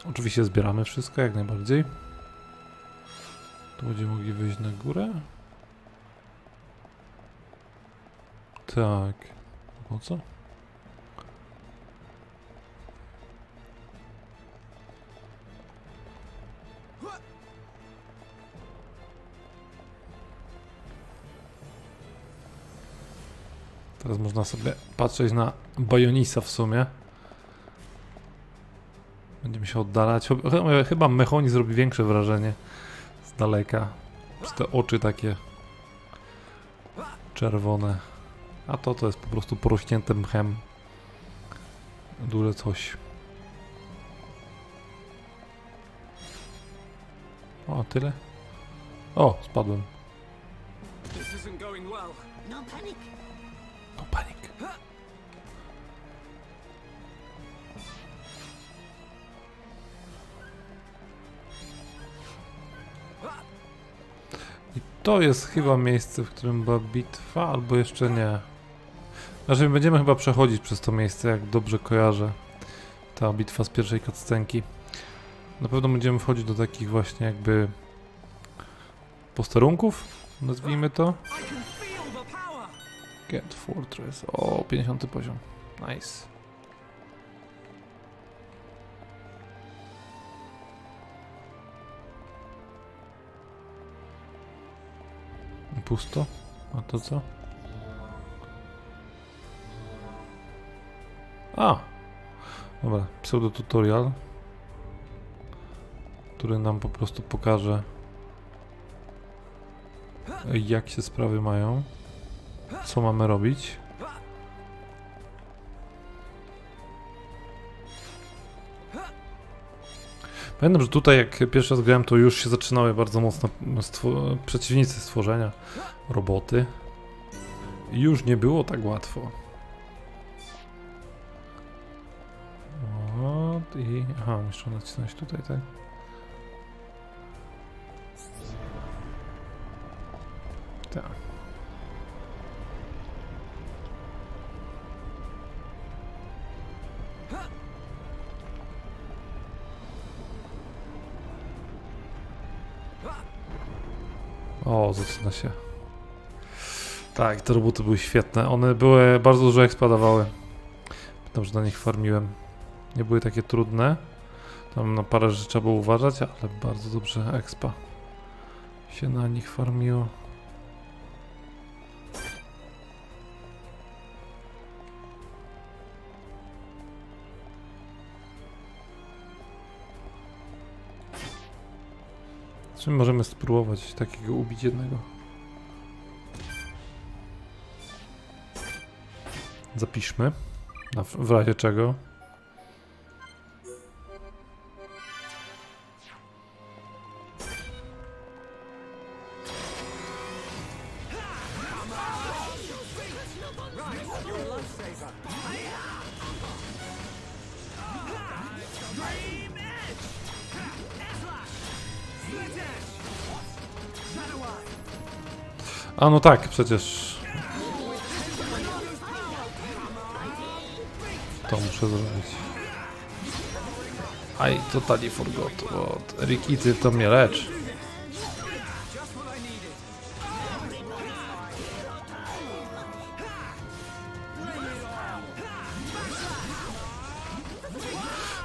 Oczywiście zbieramy wszystko jak najbardziej. Tu będziemy mogli wyjść na górę. Tak. Po co? Teraz można sobie patrzeć na Bionisa w sumie. Będziemy się oddalać. Chyba Mechoni zrobi większe wrażenie z daleka. Przez te oczy takie czerwone. A to to jest po prostu porośnięte mchem. Duże coś. O, tyle? O, spadłem. To jest chyba miejsce, w którym była bitwa, albo jeszcze nie. Znaczy będziemy chyba przechodzić przez to miejsce, jak dobrze kojarzę. Ta bitwa z pierwszej cutscenki. Na pewno będziemy wchodzić do takich właśnie jakby posterunków, nazwijmy to. Get Fortress. O, 50 poziom. Nice. Pusto? A to co? A! Dobra, pseudo-tutorial, który nam po prostu pokaże jak się sprawy mają, co mamy robić. Pamiętam, że tutaj jak pierwszy raz grałem, to już się zaczynały bardzo mocno stwo przeciwnicy stworzenia, roboty. I już nie było tak łatwo. O, i... Aha, muszę nacisnąć tutaj? Tak. Tak, te roboty były świetne. One były, bardzo dużo expa dawały. Pamiętam, że na nich farmiłem. Nie były takie trudne. Tam na parę rzeczy trzeba było uważać, ale bardzo dobrze expa się na nich farmiło. Czy możemy spróbować takiego ubić jednego? Zapiszmy. W razie czego. A no tak, przecież... Zrobić. I totally forgot, bo Rikity to mnie lecz.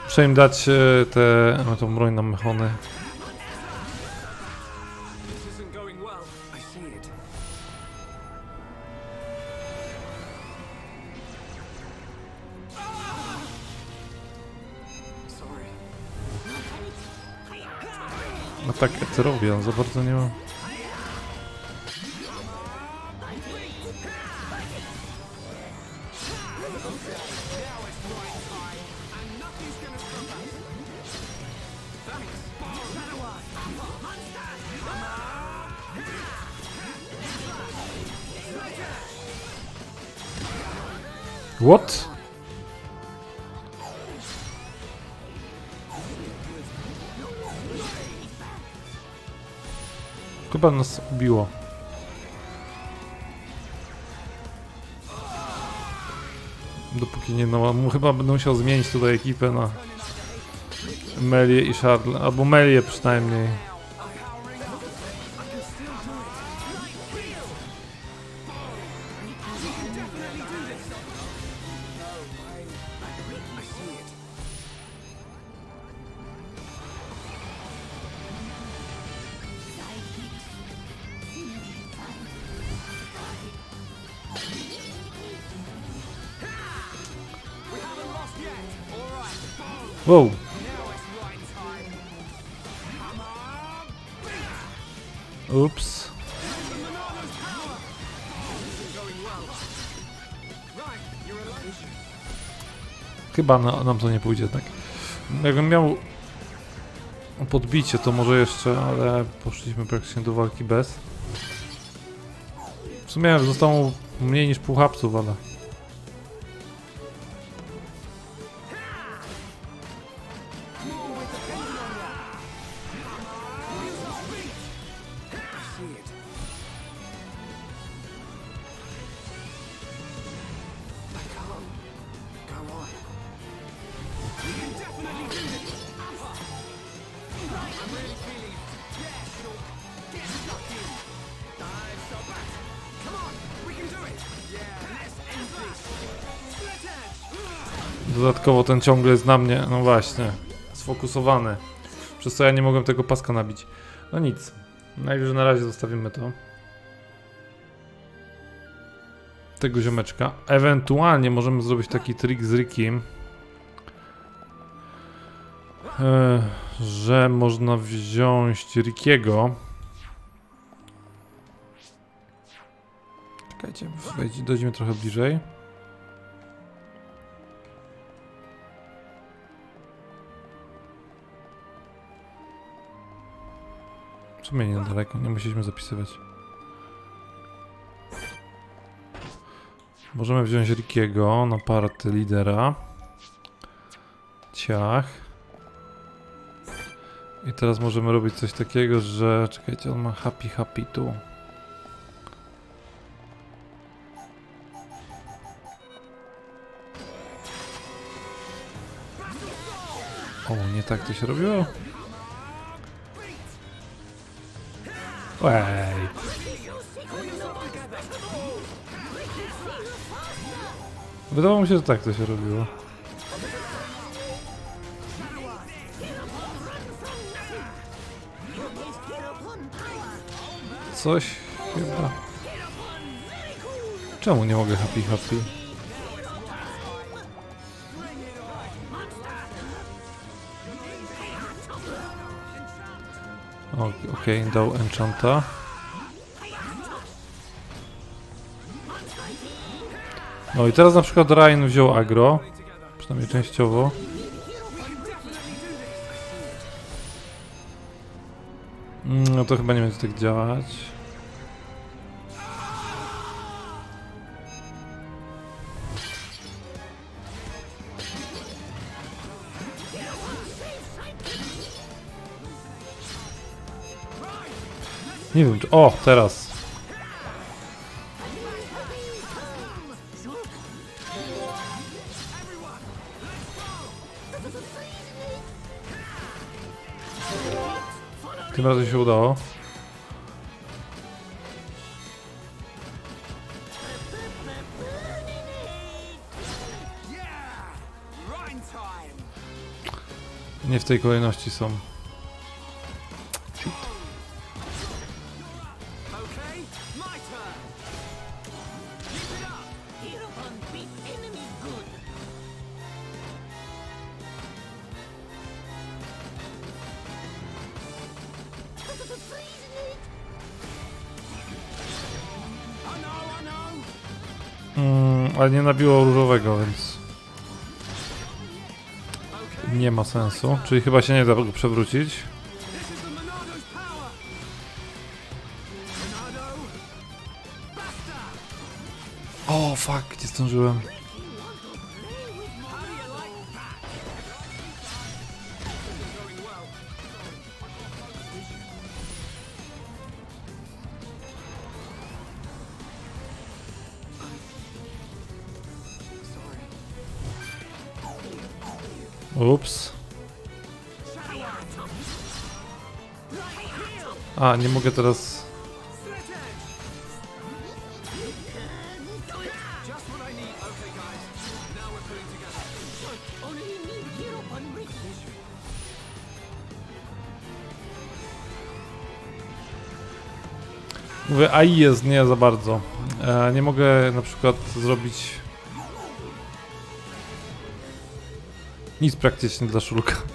Muszę im dać e, te, no broń na mechony. robię, on za bardzo nie ma... What? Chyba nas ubiło. Dopóki nie no, chyba będę musiał zmienić tutaj ekipę na Melię i Charles, albo Melię przynajmniej. Wow. Ups. Chyba na, nam to nie pójdzie tak. Jakbym miał podbicie, to może jeszcze, ale poszliśmy praktycznie do walki bez. W sumie zostało mniej niż pół hapsów, ale... Ten ciągle jest na mnie, no właśnie, sfokusowany. Przez co ja nie mogłem tego paska nabić. No nic. Najwyżej na razie zostawimy to. Tego ziomeczka. Ewentualnie możemy zrobić taki trik z Rickiem. E, że można wziąć Rickiego. Czekajcie, dojdziemy trochę bliżej. Sumie niedaleko, nie musieliśmy zapisywać. Możemy wziąć Rickiego na party lidera. Ciach. I teraz możemy robić coś takiego, że... Czekajcie, on ma happy happy tu. O, nie tak to się robiło? Ej. Wydawało mi się, że tak to się robiło. Coś chyba... Czemu nie mogę happy happy? Okej, okay, dał enchanta. No i teraz na przykład Ryan wziął agro. Przynajmniej częściowo. No to chyba nie będzie tak działać. Nie wiem, czy... O, teraz. Tym razem się udało. Nie w tej kolejności są. Ale nie nabiło różowego, więc nie ma sensu. Czyli chyba się nie da go przewrócić. O, fuck, nie zdążyłem. A, nie mogę teraz... Mówię, AI jest nie za bardzo. E, nie mogę na przykład zrobić nic praktycznie dla szulka.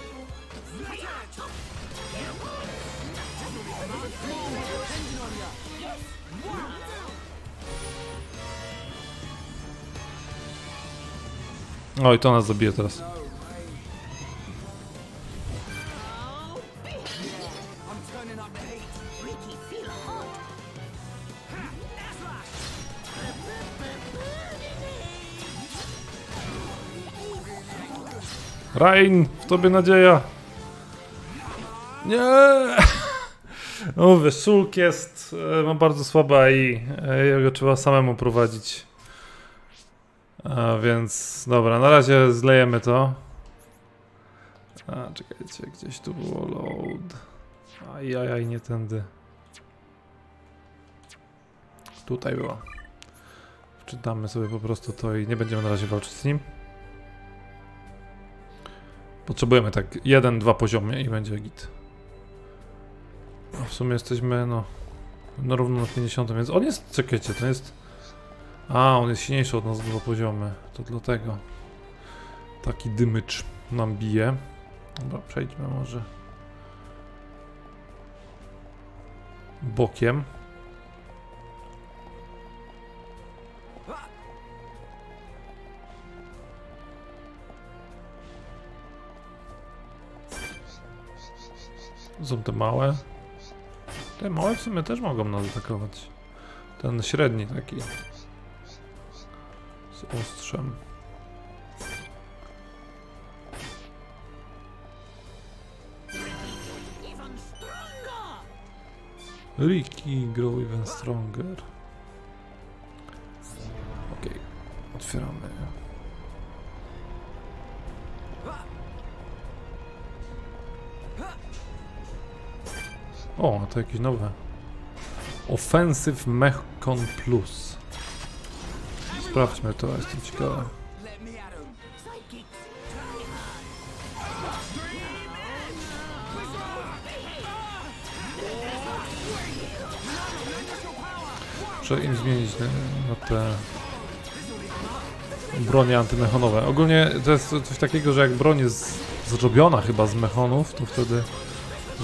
Oj, to nas zabije teraz. Rain, w tobie nadzieja. Nie. No mówię, Shulk jest, e, ma bardzo słabe i jego trzeba samemu prowadzić. A więc, dobra, na razie zlejemy to. A, czekajcie, gdzieś tu było load. Ajajaj, nie tędy. Tutaj było. Wczytamy sobie po prostu to i nie będziemy na razie walczyć z nim. Potrzebujemy tak jeden, dwa poziomy i będzie git. A w sumie jesteśmy no, no równo na 50, więc on jest, czekajcie, to jest... A, on jest silniejszy od nas dwa poziomy, to dlatego taki dymycz nam bije. Dobra, przejdźmy może bokiem. Są te małe. Te małe w sumie też mogą nas atakować. Ten średni taki. Z ostrzem. Ricky grow even stronger. Okay. otwieramy. O, to jakieś nowe. Offensive Mechcon Plus. Sprawdźmy to, jestem ciekawy. Muszę im zmienić na te bronie antymechonowe. Ogólnie to jest coś takiego, że jak broń jest zrobiona chyba z mechonów, to wtedy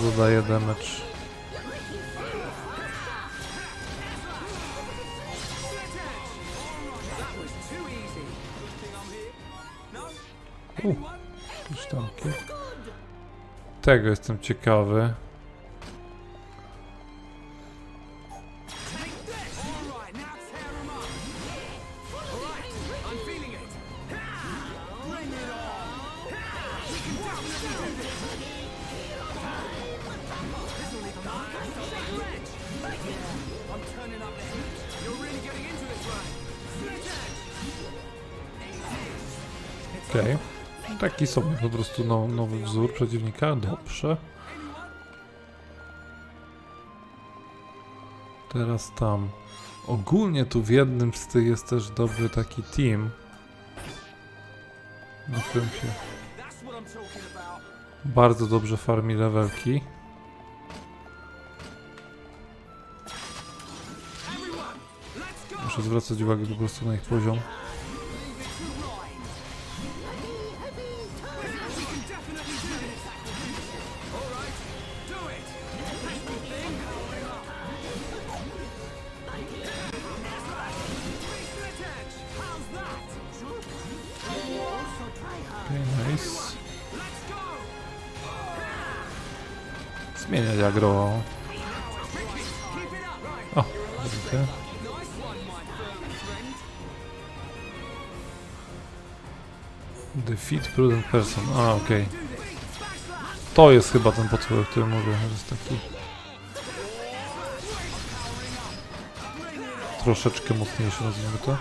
zadaje damage. Tego jestem ciekawy. Okay. Taki sobie po prostu no, nowy wzór przeciwnika. Dobrze. Teraz tam. Ogólnie tu w jednym z tych jest też dobry taki team. Na którym się bardzo dobrze farmi levelki. Muszę zwracać uwagę po prostu na ich poziom. Person. A, okej. Okay. To jest chyba ten potwór, o którym mówię, że jest taki... Troszeczkę mocniejszy, nazwijmy to.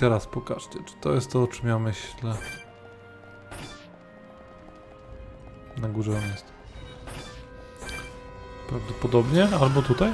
Teraz pokażcie, czy to jest to, o czym ja myślę. Na górze on jest. Prawdopodobnie, albo tutaj?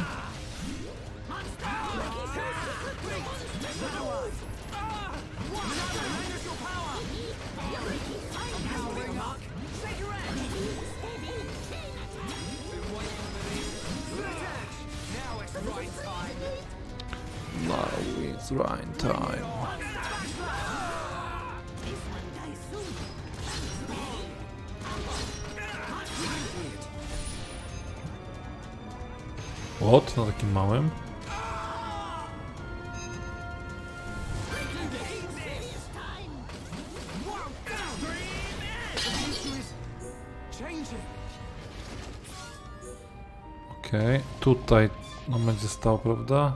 Stał, prawda?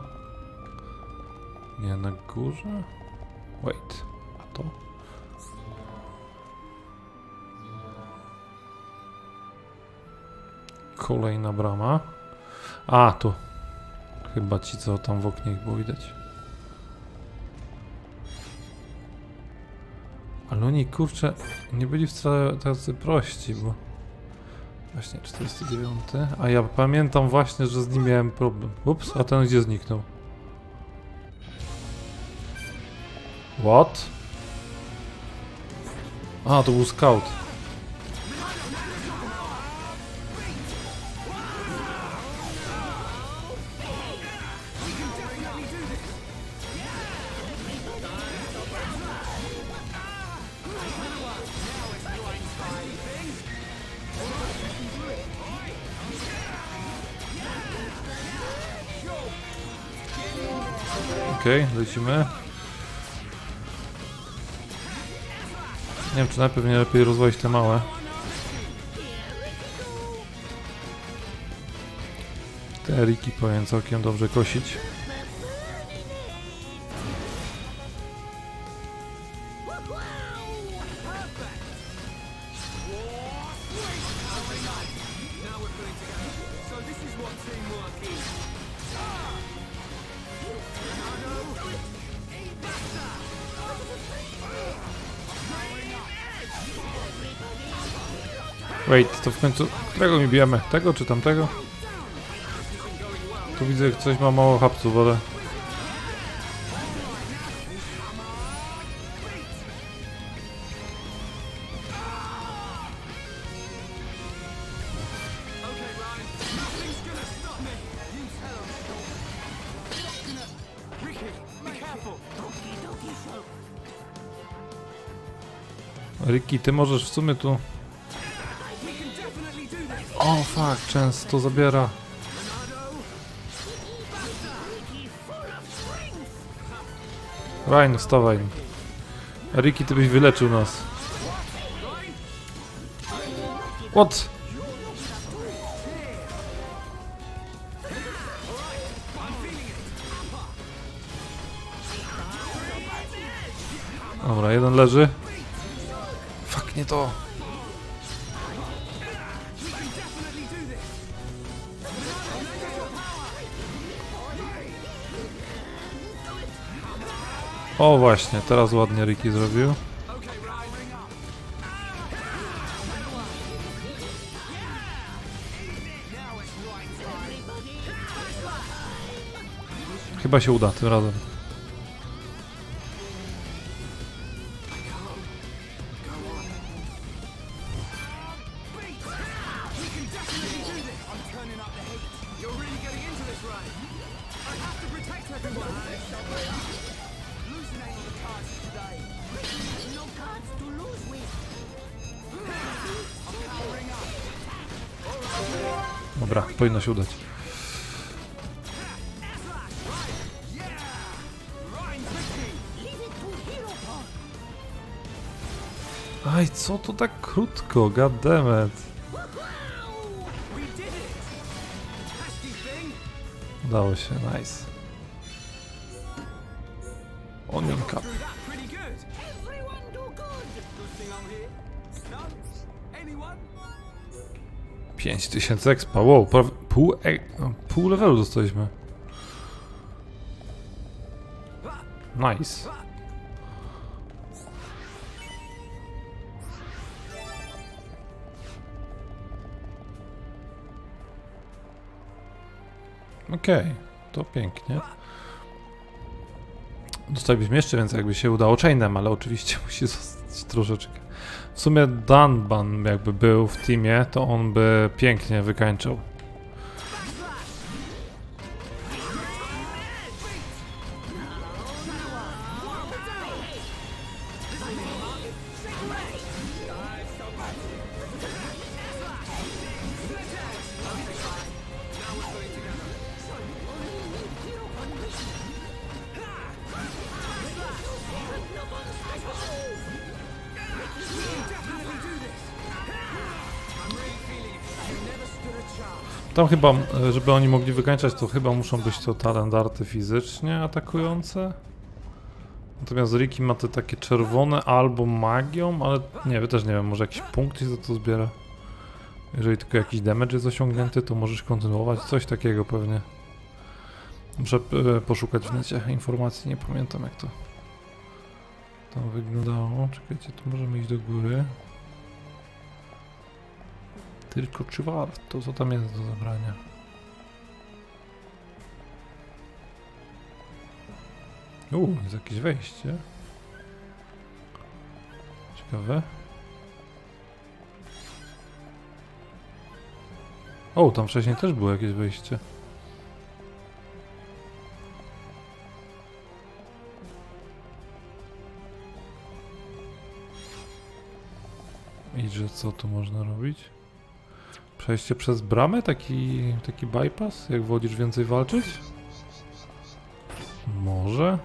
Nie, na górze? Wait, a to? Kolejna brama. A, tu. Chyba ci, co tam w oknie ich było widać. Ale oni, kurczę, nie byli wcale tacy prości, bo... Właśnie 49. A ja pamiętam właśnie, że z nim miałem problem. Ups, a ten gdzie zniknął? What? A, to był scout. Okej, okay, lecimy. Nie wiem, czy najpierw nie lepiej rozwoić te małe. Te Riki powinien całkiem dobrze kosić. Wait, to w końcu... Którego mi bijemy? Tego czy tamtego? Tu widzę, jak coś ma mało hapsów, ale... Ricky, ty możesz w sumie tu... O, fuck, często zabiera. Ryan, wstawaj. Ricky, ty byś wyleczył nas. What? Dobra, jeden leży. Fuck, nie to. O właśnie, teraz ładnie Ricky zrobił. Chyba się uda tym razem. Powinno się udać. Aj, co to tak krótko, goddammit. Udało się, nice. 5000 expa, wow, pół, e no, pół levelu dostaliśmy. Nice. Okej, okay, to pięknie. Dostalibyśmy jeszcze więcej, jakby się udało chainem, ale oczywiście musi zostać troszeczkę. W sumie Danban jakby był w teamie, to on by pięknie wykańczał. Tam chyba, żeby oni mogli wykańczać, to chyba muszą być to talendarty fizycznie atakujące. Natomiast Ricky ma te takie czerwone albo magią, ale nie, też nie wiem, może jakiś punkt za to zbiera. Jeżeli tylko jakiś damage jest osiągnięty, to możesz kontynuować, coś takiego pewnie. Muszę e, poszukać w necie informacji, nie pamiętam jak to tam wyglądało. Czekajcie, tu możemy iść do góry. Tylko czy warto? Co tam jest do zabrania? Uuu, jest jakieś wejście. Ciekawe. O, tam wcześniej też było jakieś wejście. I że co tu można robić? Przejście przez bramę? Taki, taki bypass? Jak wodzisz więcej walczyć? Może?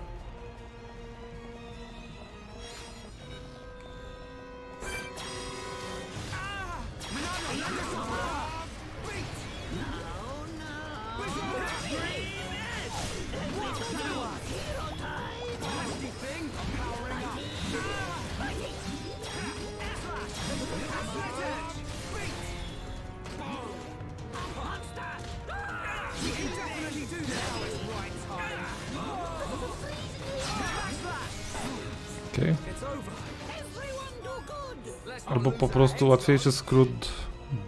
Prostu łatwiejszy skrót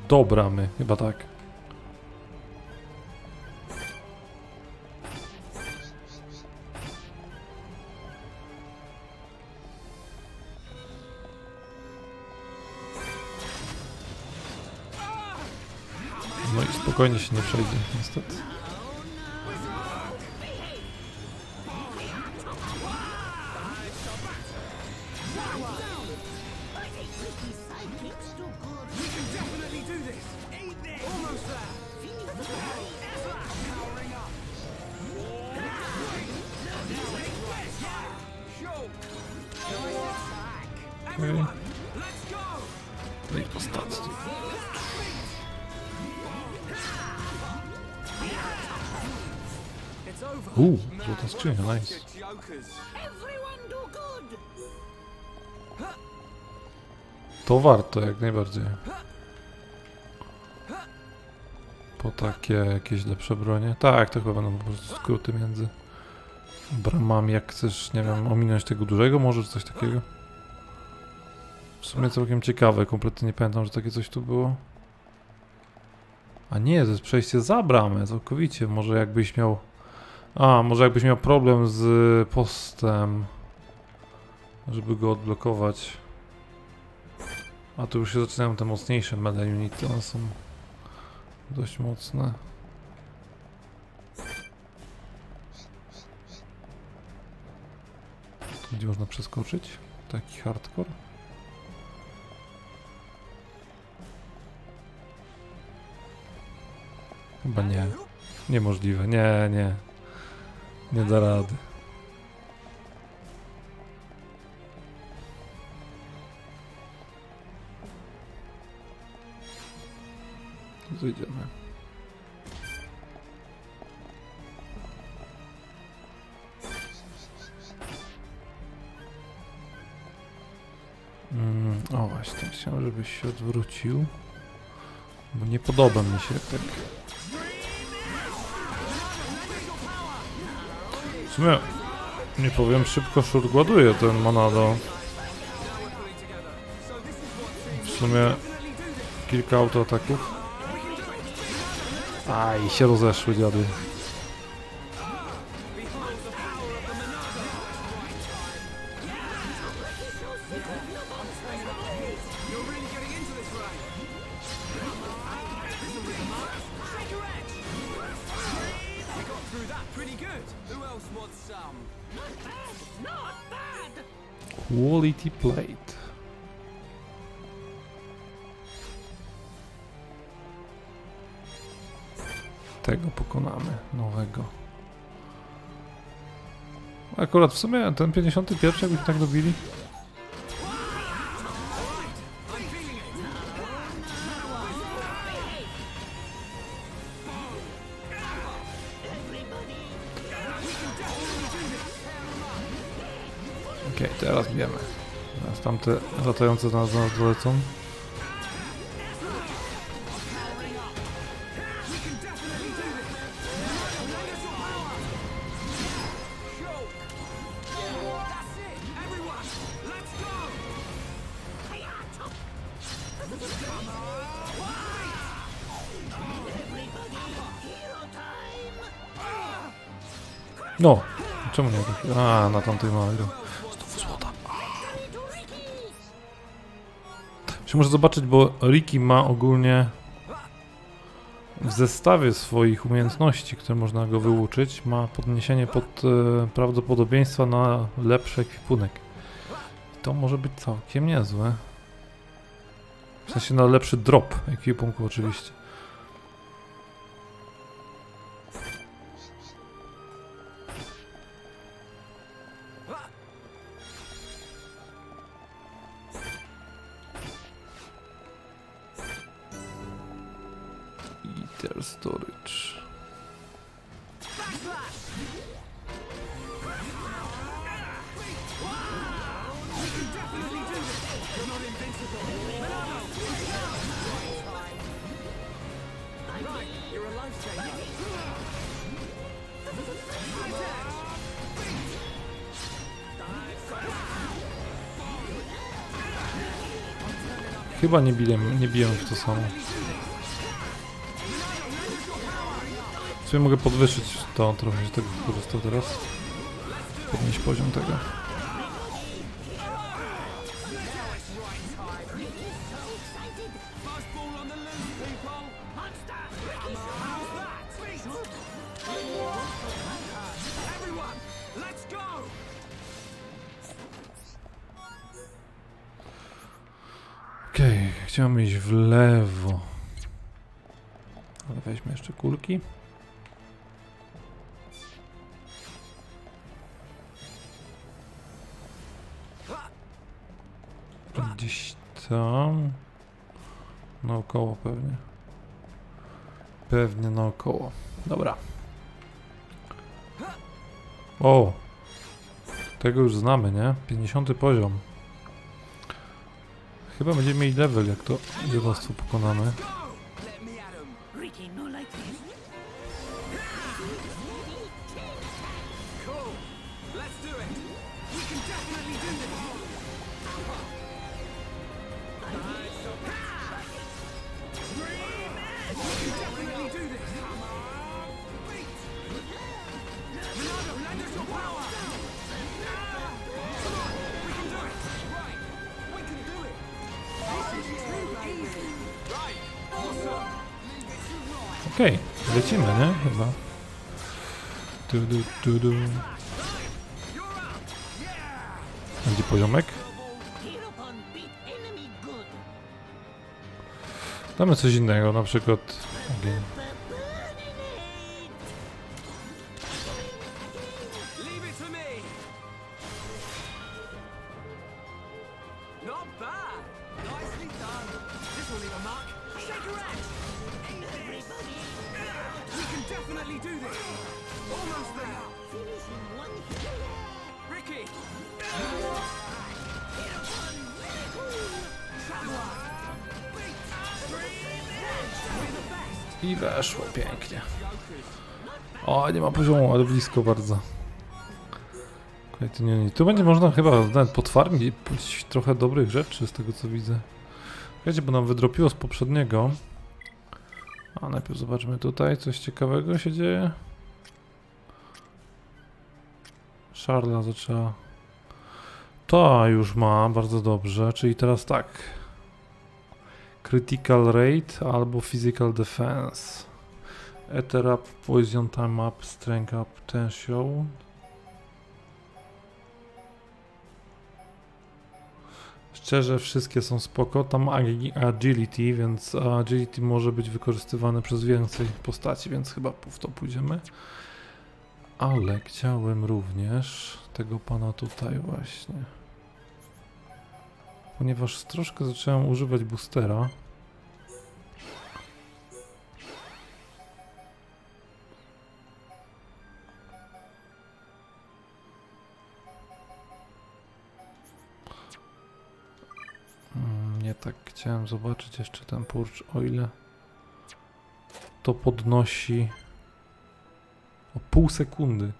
do bramy, chyba tak. No i spokojnie się nie przejdzie, niestety. To warto, jak najbardziej. Po takie jakieś lepsze bronie. Tak, to chyba będą po prostu skróty między bramami, jak chcesz, nie wiem, ominąć tego dużego, może coś takiego. W sumie całkiem ciekawe, kompletnie nie pamiętam, że takie coś tu było. A nie, to jest przejście za bramę, całkowicie. Może jakbyś miał... A, może jakbyś miał problem z postem, żeby go odblokować. A tu już się zaczynają te mocniejsze melee unity, one są dość mocne. Gdzie można przeskoczyć? Taki hardcore. Chyba nie. Niemożliwe. Nie, nie. Nie da rady. Zejdziemy. Mm, o właśnie, chciałem żebyś się odwrócił. Bo nie podoba mi się tak. W sumie, nie powiem, szybko szur ładuje ten Monado. W sumie kilka autoataków. А, еще раз зайшов дядю. Quality plate. Tego pokonamy, nowego. Akurat w sumie ten 51 jakbyśmy tak dobili. Okej, okay, teraz bijemy. Teraz tamte latające na nas dolecą. Czemu nie? A, na tamtej małej. Znów złota. Się muszę zobaczyć, bo Ricky ma ogólnie w zestawie swoich umiejętności, które można go wyuczyć, ma podniesienie pod e, prawdopodobieństwa na lepszy ekwipunek. I to może być całkiem niezłe. W sensie na lepszy drop ekwipunku oczywiście. Chyba nie biłem, nie biłem w to samo. W sumie mogę podwyższyć to, trochę się tego wykorzystał teraz. Podnieść poziom tego. W lewo. Ale weźmy jeszcze kulki. Gdzieś tam. Naokoło pewnie. Pewnie naokoło. Dobra. O! Tego już znamy, nie? 50 poziom. Chyba będziemy mieli level, jak to dziadostwo pokonamy. Coś innego, na przykład ale blisko bardzo. Okej, tu, nie, nie. tu będzie można chyba nawet potwarmić trochę dobrych rzeczy z tego co widzę. Wiecie, bo nam wydropiło z poprzedniego. A najpierw zobaczmy tutaj, coś ciekawego się dzieje. Szarla zaczęła. To już ma, bardzo dobrze, czyli teraz tak. Critical rate albo physical defense. Ether up, poison time up, strength up, tension. Szczerze, wszystkie są spoko. Tam agi- agility, więc agility może być wykorzystywane przez więcej postaci, więc chyba w to pójdziemy. Ale chciałem również tego pana tutaj właśnie. Ponieważ troszkę zacząłem używać boostera. Nie tak chciałem zobaczyć jeszcze ten purcz, o ile to podnosi o pół sekundy.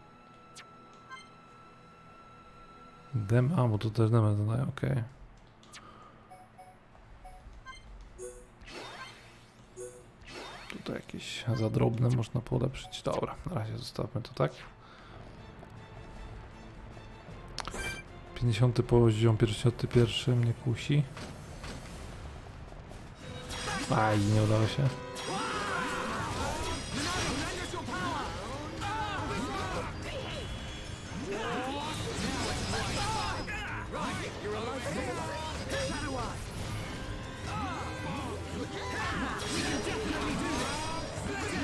Dem, a bo to też damage zadaje, okej. Tutaj jakieś za drobne można polepszyć. Dobra, na razie zostawmy to tak. 50 poziom, 51 mnie kusi. Aj, nie udało się.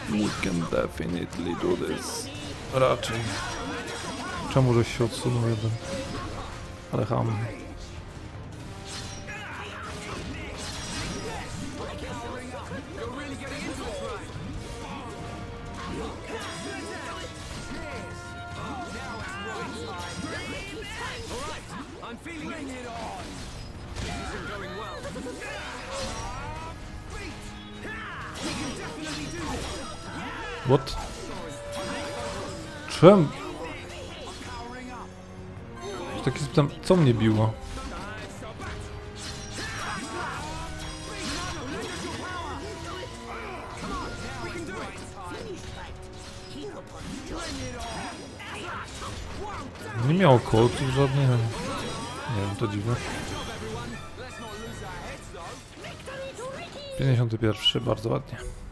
We can definitely do this. Raczej. Czemu żeś się odsunął jeden? Ale ham. Co mnie biło? Nie miało kolców żadnych. Nie wiem, to dziwne. 51, bardzo ładnie.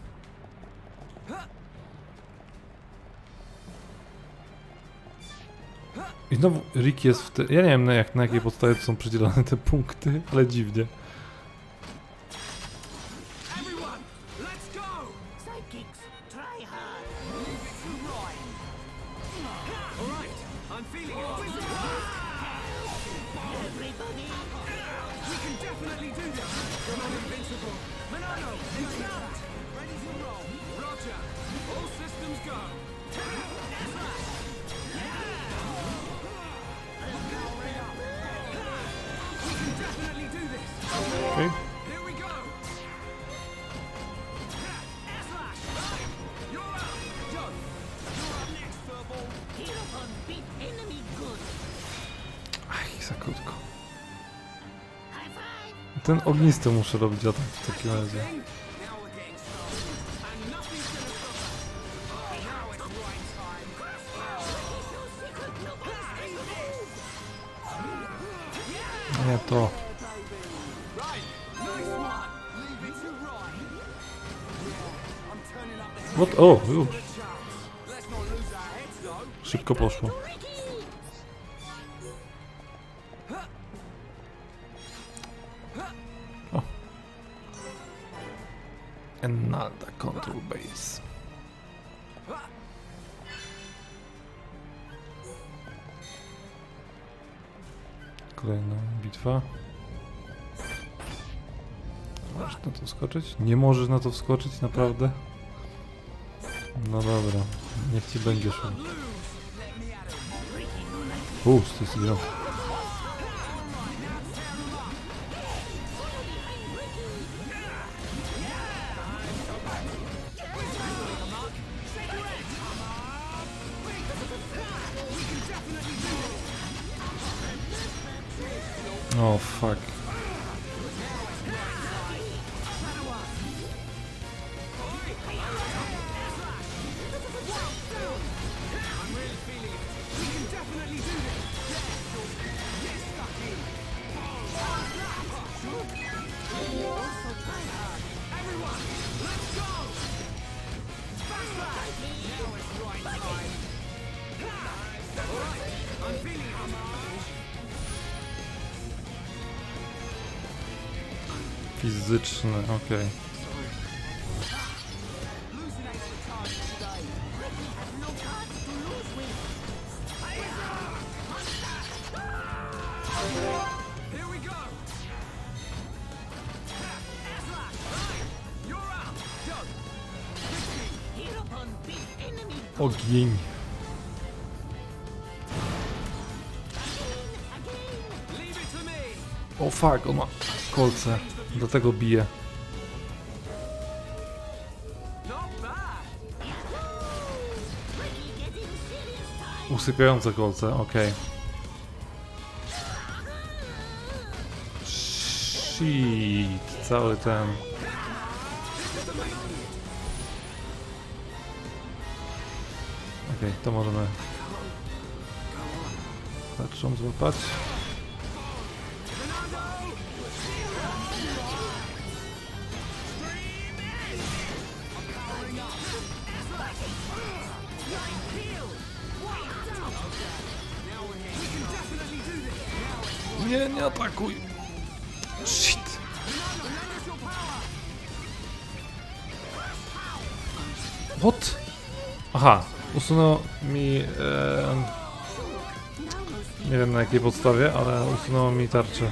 Znowu Rick jest w te... Ja nie wiem na, jak, na jakiej podstawie są przydzielane te punkty, ale dziwnie. Ognisty muszę robić atak w takim razie. Nie to. What? O, już. Szybko poszło. wskoczyć? Nie możesz na to wskoczyć, naprawdę? No dobra, niech ci będzie szło. Uuu, 49. Hereupon beat enemy Ogień. Leave it to me! O fuck, on ma kolce. Dlatego bije. Usypiające kolce, okej. Shit, cały ten. Okej, to możemy zacząć złapać. Usunął mi... E, nie wiem na jakiej podstawie, ale usunęło mi tarczę.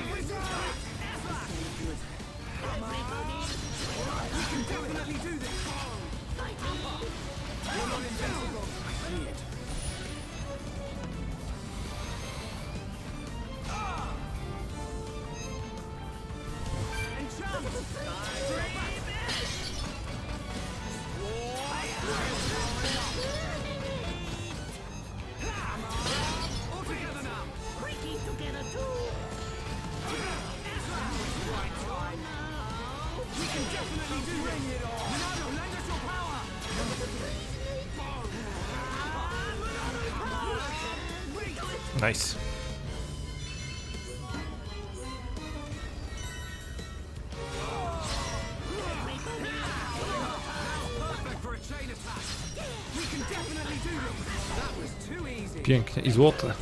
Złote.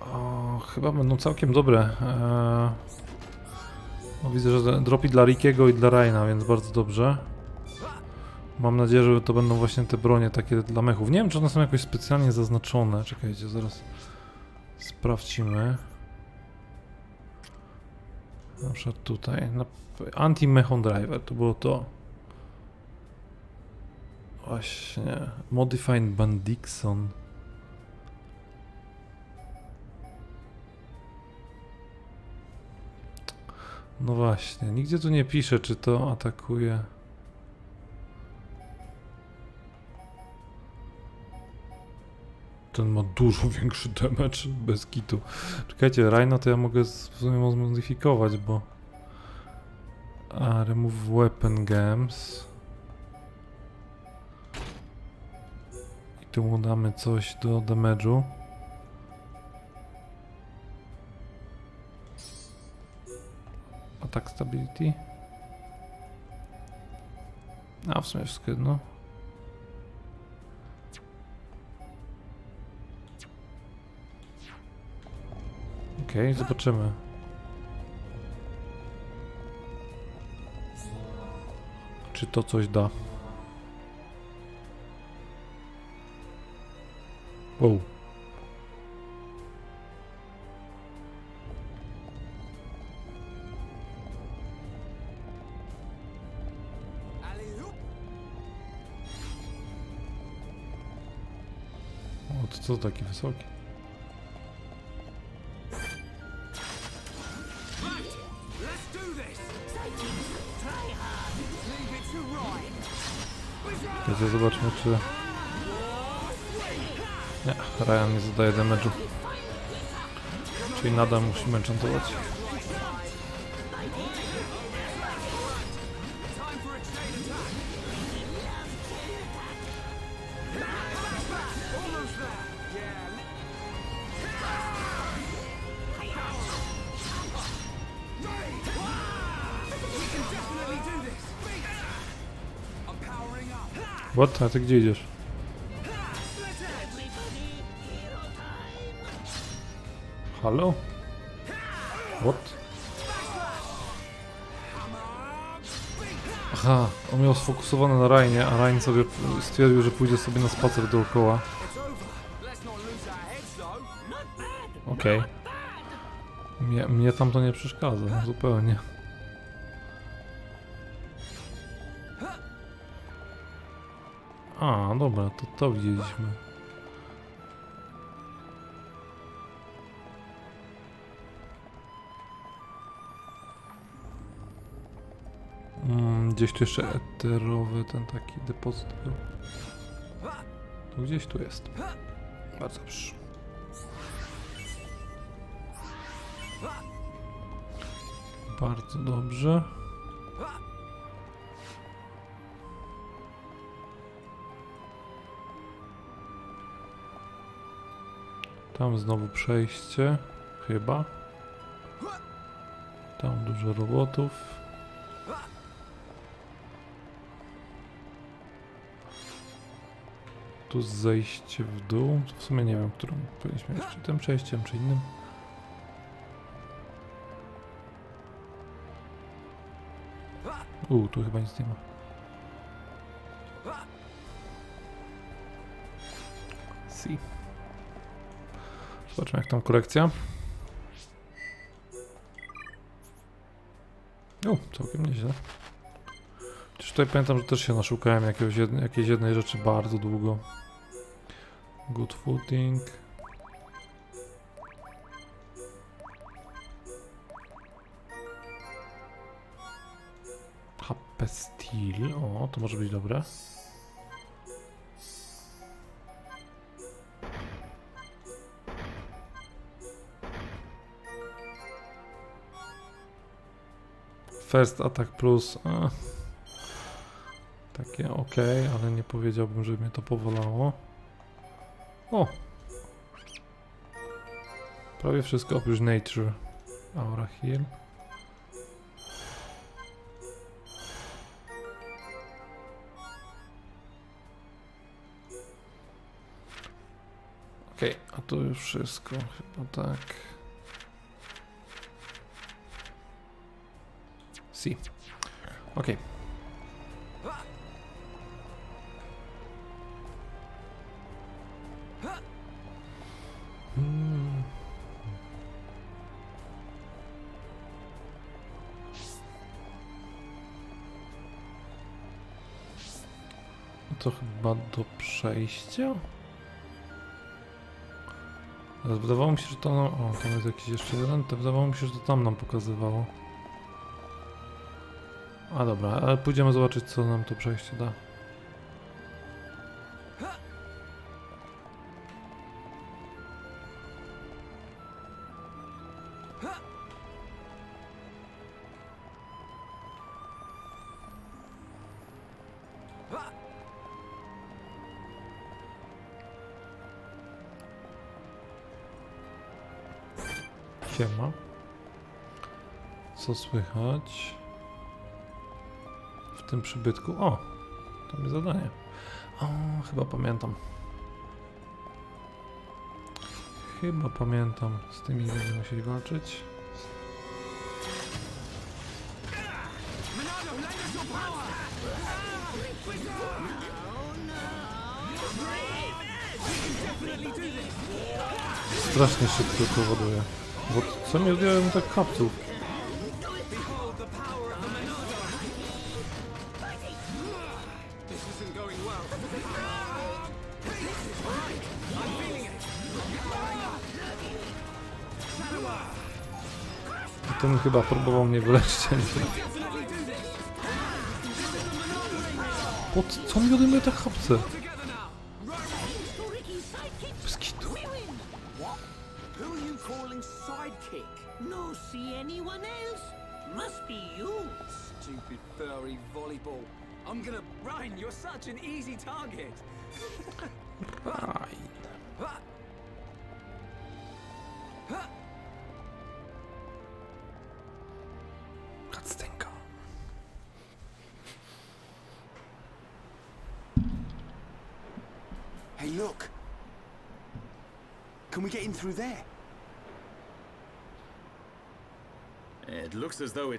O, chyba będą całkiem dobre. Eee, widzę, że dropi dla Rickiego i dla Raina, więc bardzo dobrze. Mam nadzieję, że to będą właśnie te bronie takie dla mechów. Nie wiem, czy one są jakoś specjalnie zaznaczone. Czekajcie, zaraz sprawdźmy. Na przykład tutaj. Anti-Mechon Driver, to było to. Właśnie. Modified Bandixon. No właśnie, nigdzie tu nie pisze, czy to atakuje. Ten ma dużo większy damage bez kitu. Czekajcie, Rhino to ja mogę w sumie zmodyfikować, bo... A, remove weapon games. Mu damy coś do damage'u. Attack stability. A w sumie wszystko jedno. Okej, zobaczymy. Czy to coś da? Wow. O, to co taki wysoki? Let's do this! Ryan nie zadaje damage'u. Czyli nadal musimy enchantować. What? A ty gdzie idziesz? Halo? What? Aha, on miał sfokusowane na Rainie, a Rain sobie stwierdził, że pójdzie sobie na spacer dookoła. Okej. Okay. Mnie, mnie tam to nie przeszkadza, zupełnie. A, dobra, to to widzieliśmy. Gdzieś tu jeszcze eterowy, ten taki depozyt był. Tu gdzieś tu jest. Bardzo dobrze. Bardzo dobrze. Tam znowu przejście, chyba. Tam dużo robotów. Tu zejście w dół. W sumie nie wiem, którym powinniśmy iść. Czy tym przejściem, czy innym. U, tu chyba nic nie ma. Si. Zobaczmy jak tam korekcja. O, całkiem nieźle. Chociaż tutaj pamiętam, że też się naszukałem jakiegoś jakiejś jednej rzeczy bardzo długo. Good footing. HP steel. O, to może być dobre. First Attack Plus. A. Takie ok, ale nie powiedziałbym, że mnie to powolało. O! Prawie wszystko oprócz Nature. Aura Heal. Ok, a to już wszystko, chyba tak. Si. Ok. Hmm. Przejścia? Wydawało mi się, że to... No, o, tam jest jakiś jeszcze jeden. To wydawało mi się, że to tam nam pokazywało. A dobra, ale pójdziemy zobaczyć, co nam to przejście da. Co słychać? W tym przybytku. O! To mi zadanie. O, chyba pamiętam. Chyba pamiętam. Z tymi będziemy musieli walczyć. Strasznie szybko to. Bo co mi odbiłem tak kapsuł? Chyba próbował mnie wyleczyć. a nie trafił. Po co mi odejmuje tak chapce?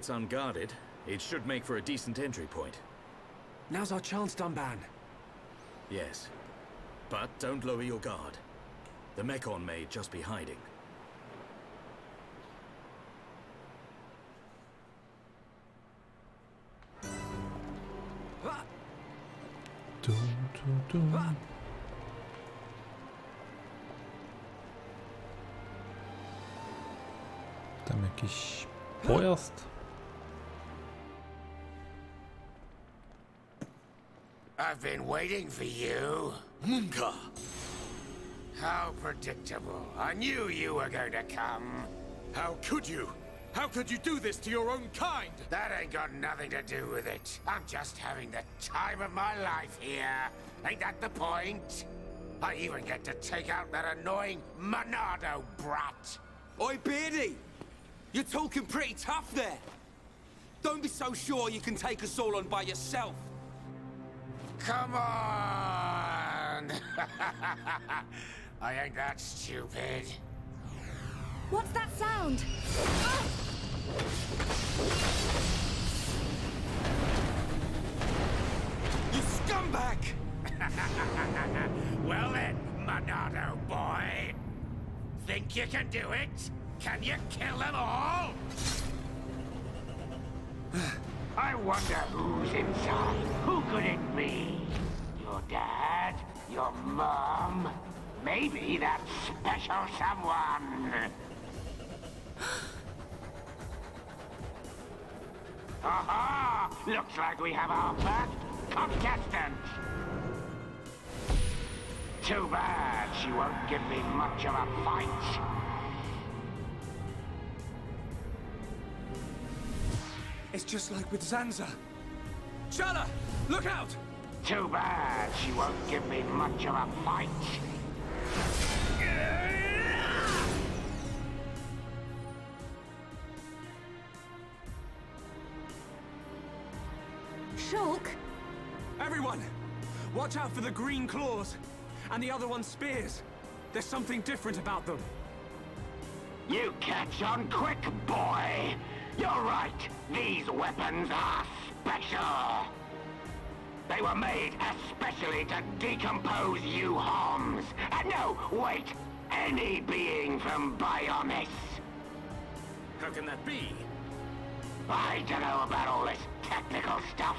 It's unguarded. It should make for a decent entry point. Now's our chance, Dunban. Yes. But don't lower your guard. The Mekon may just be hiding. Waiting for you. Munka! How predictable. I knew you were going to come. How could you? How could you do this to your own kind? That ain't got nothing to do with it. I'm just having the time of my life here. Ain't that the point? I even get to take out that annoying Monado brat. Oi, Beardy! You're talking pretty tough there. Don't be so sure you can take us all on by yourself. Come on! I ain't that stupid. What's that sound? You scumbag! well then, Monado boy. Think you can do it? Can you kill them all? I wonder who's inside. Who could it be? Your dad? Your mom? Maybe that special someone. Aha! Looks like we have our first contestant. Too bad she won't give me much of a fight. It's just like with Zanza. Shala, look out! Too bad she won't give me much of a fight. Shulk? Everyone, watch out for the green claws. And the other one's spears. There's something different about them. You catch on quick, boy. You're right. These weapons are special. They were made especially to decompose you Homs. And no, wait. Any being from Bionis. How can that be? I don't know about all this technical stuff,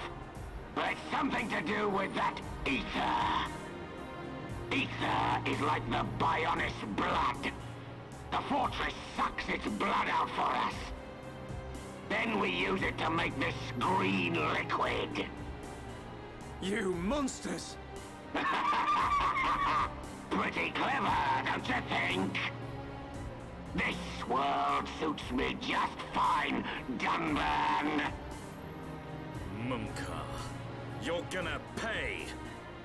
but it's something to do with that ether. Ether is like the Bionis blood. The fortress sucks its blood out for us. Then we use it to make this green liquid. You monsters! Pretty clever, don't you think? This world suits me just fine, Dunban. Munka, you're gonna pay.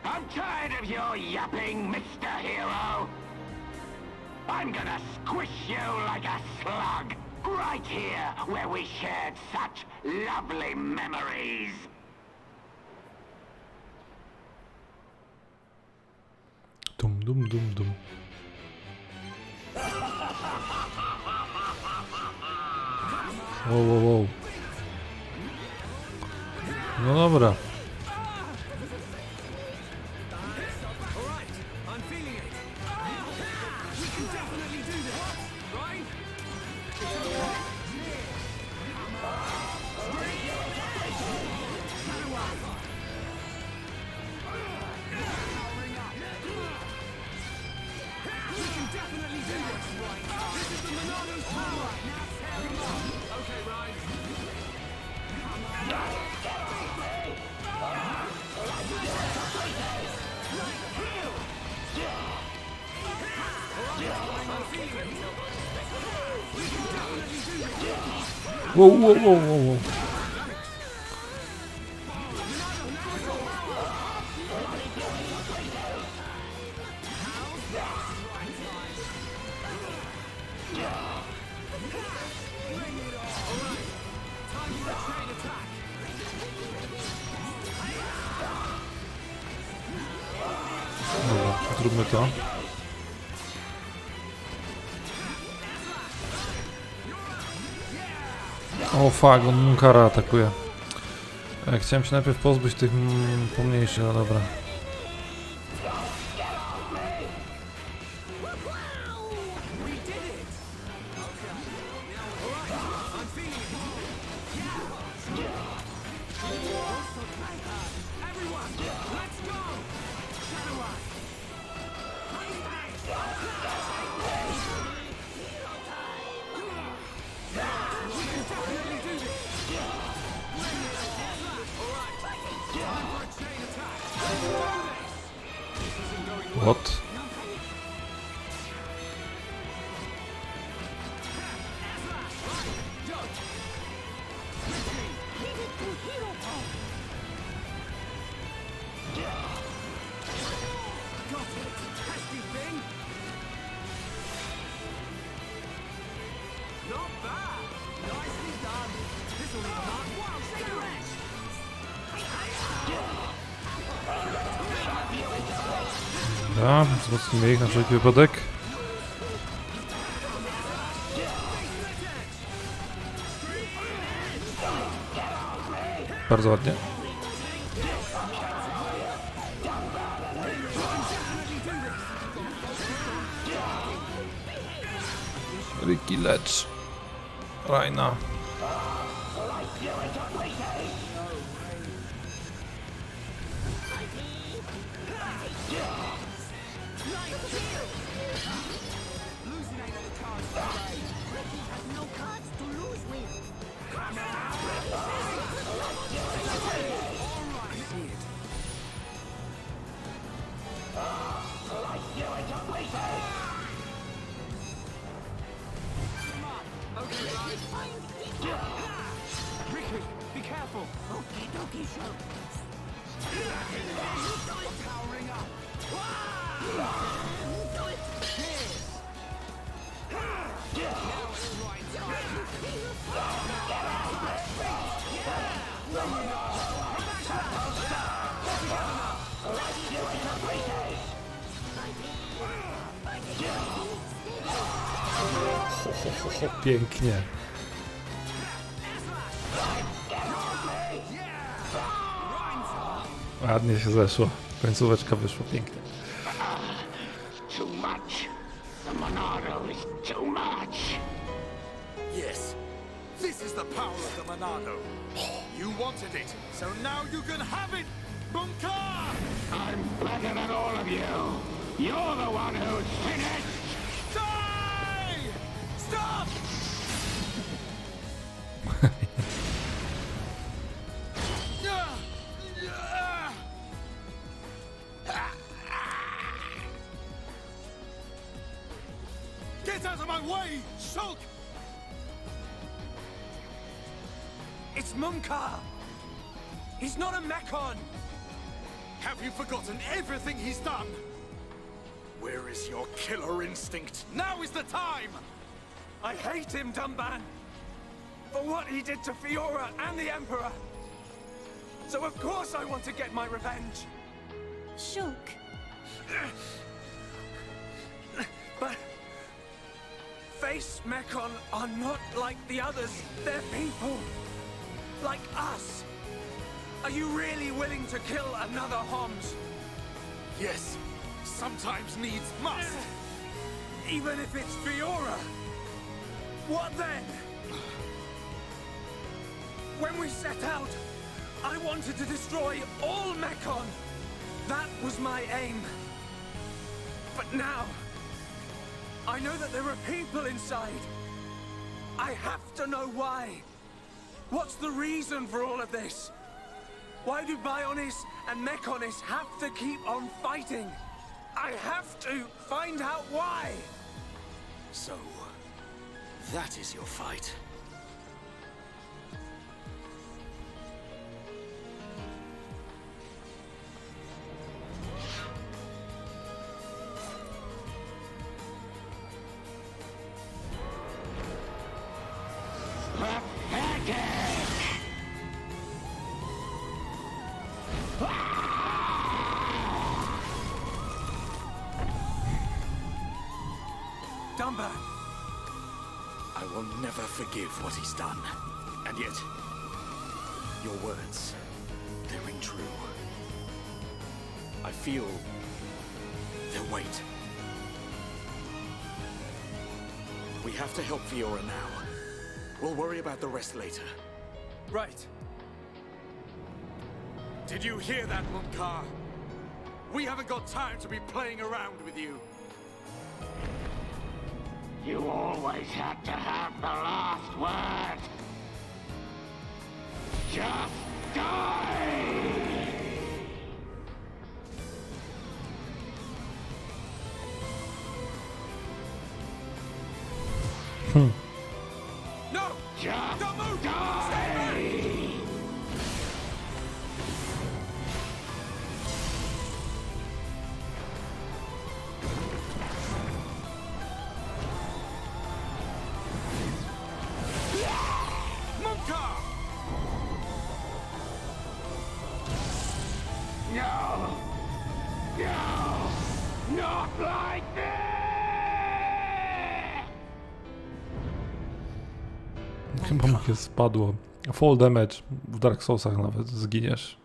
I'm tired of your yapping, Mr. Hero. I'm gonna squish you like a slug, right here where we shared such lovely memories. Dum, dum, dum, dum. Wow, wow, wow. No dobra. Wow, wow, wow, wow, wow. O fuck, on Munkara atakuje. E, Chciałem się najpierw pozbyć tych pomniejszych, no dobra. Wzmocnimy ich na wszelki wypadek. Bardzo ładnie. Ricky lecz. Rajna. Zeszło. Końcóweczka wyszła pięknie. I hate him, Dumban! For what he did to Fiora and the Emperor! So of course I want to get my revenge! Shulk, But... Face Mekon are not like the others. They're people. Like us. Are you really willing to kill another Homs? Yes, sometimes needs must. Even if it's Fiora? What then? When we set out, I wanted to destroy all Mekon. That was my aim. But now, I know that there are people inside. I have to know why. What's the reason for all of this? Why do Bionis and Mechonis have to keep on fighting? I have to find out why. So, that is your fight. Never forgive what he's done. And yet, your words, they ring true. I feel their weight. We have to help Fiora now. We'll worry about the rest later. Right. Did you hear that, Munkar? We haven't got time to be playing around with you. You always had to have the last word. Just die! Hmm. Spadło. Fall damage. W Dark Soulsach nawet zginiesz.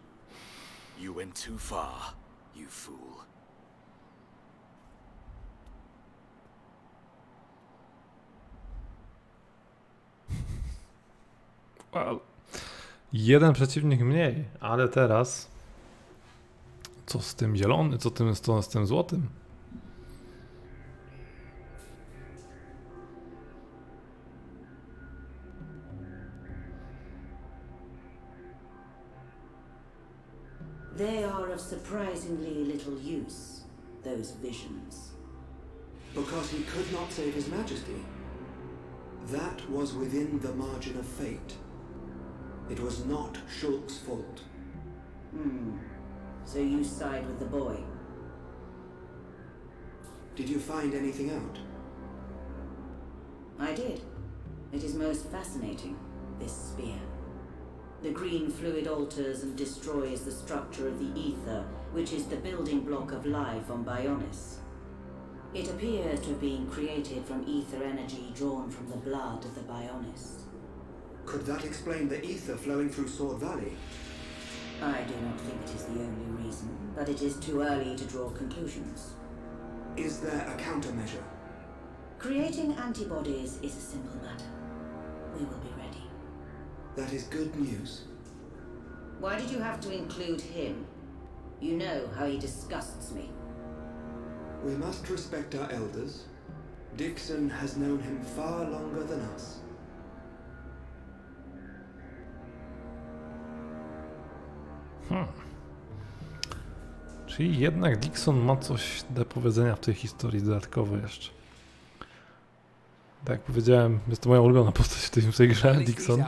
You went too far, you fool. Well, jeden przeciwnik mniej, ale teraz co z tym zielony, co tym, co z tym złotym? They are of surprisingly little use, those visions. Because he could not save his majesty. That was within the margin of fate. It was not Shulk's fault. Hmm. So you side with the boy? Did you find anything out? I did. It is most fascinating, this spear. The green fluid alters and destroys the structure of the ether, which is the building block of life on Bionis. It appears to have been created from ether energy drawn from the blood of the Bionis. Could that explain the ether flowing through Sword Valley? I do not think it is the only reason, but it is too early to draw conclusions. Is there a countermeasure? Creating antibodies is a simple matter. We will be. That is good news. Why did you have to include him? You know how he disgusts me. We must respect our elders. Dixon has known him far longer than us. Hmm. Czyli jednak Dixon ma coś do powiedzenia w tej historii dodatkowo jeszcze. Tak jak powiedziałem, jest to moja ulubiona postać w tej, w tej grze, Dixon.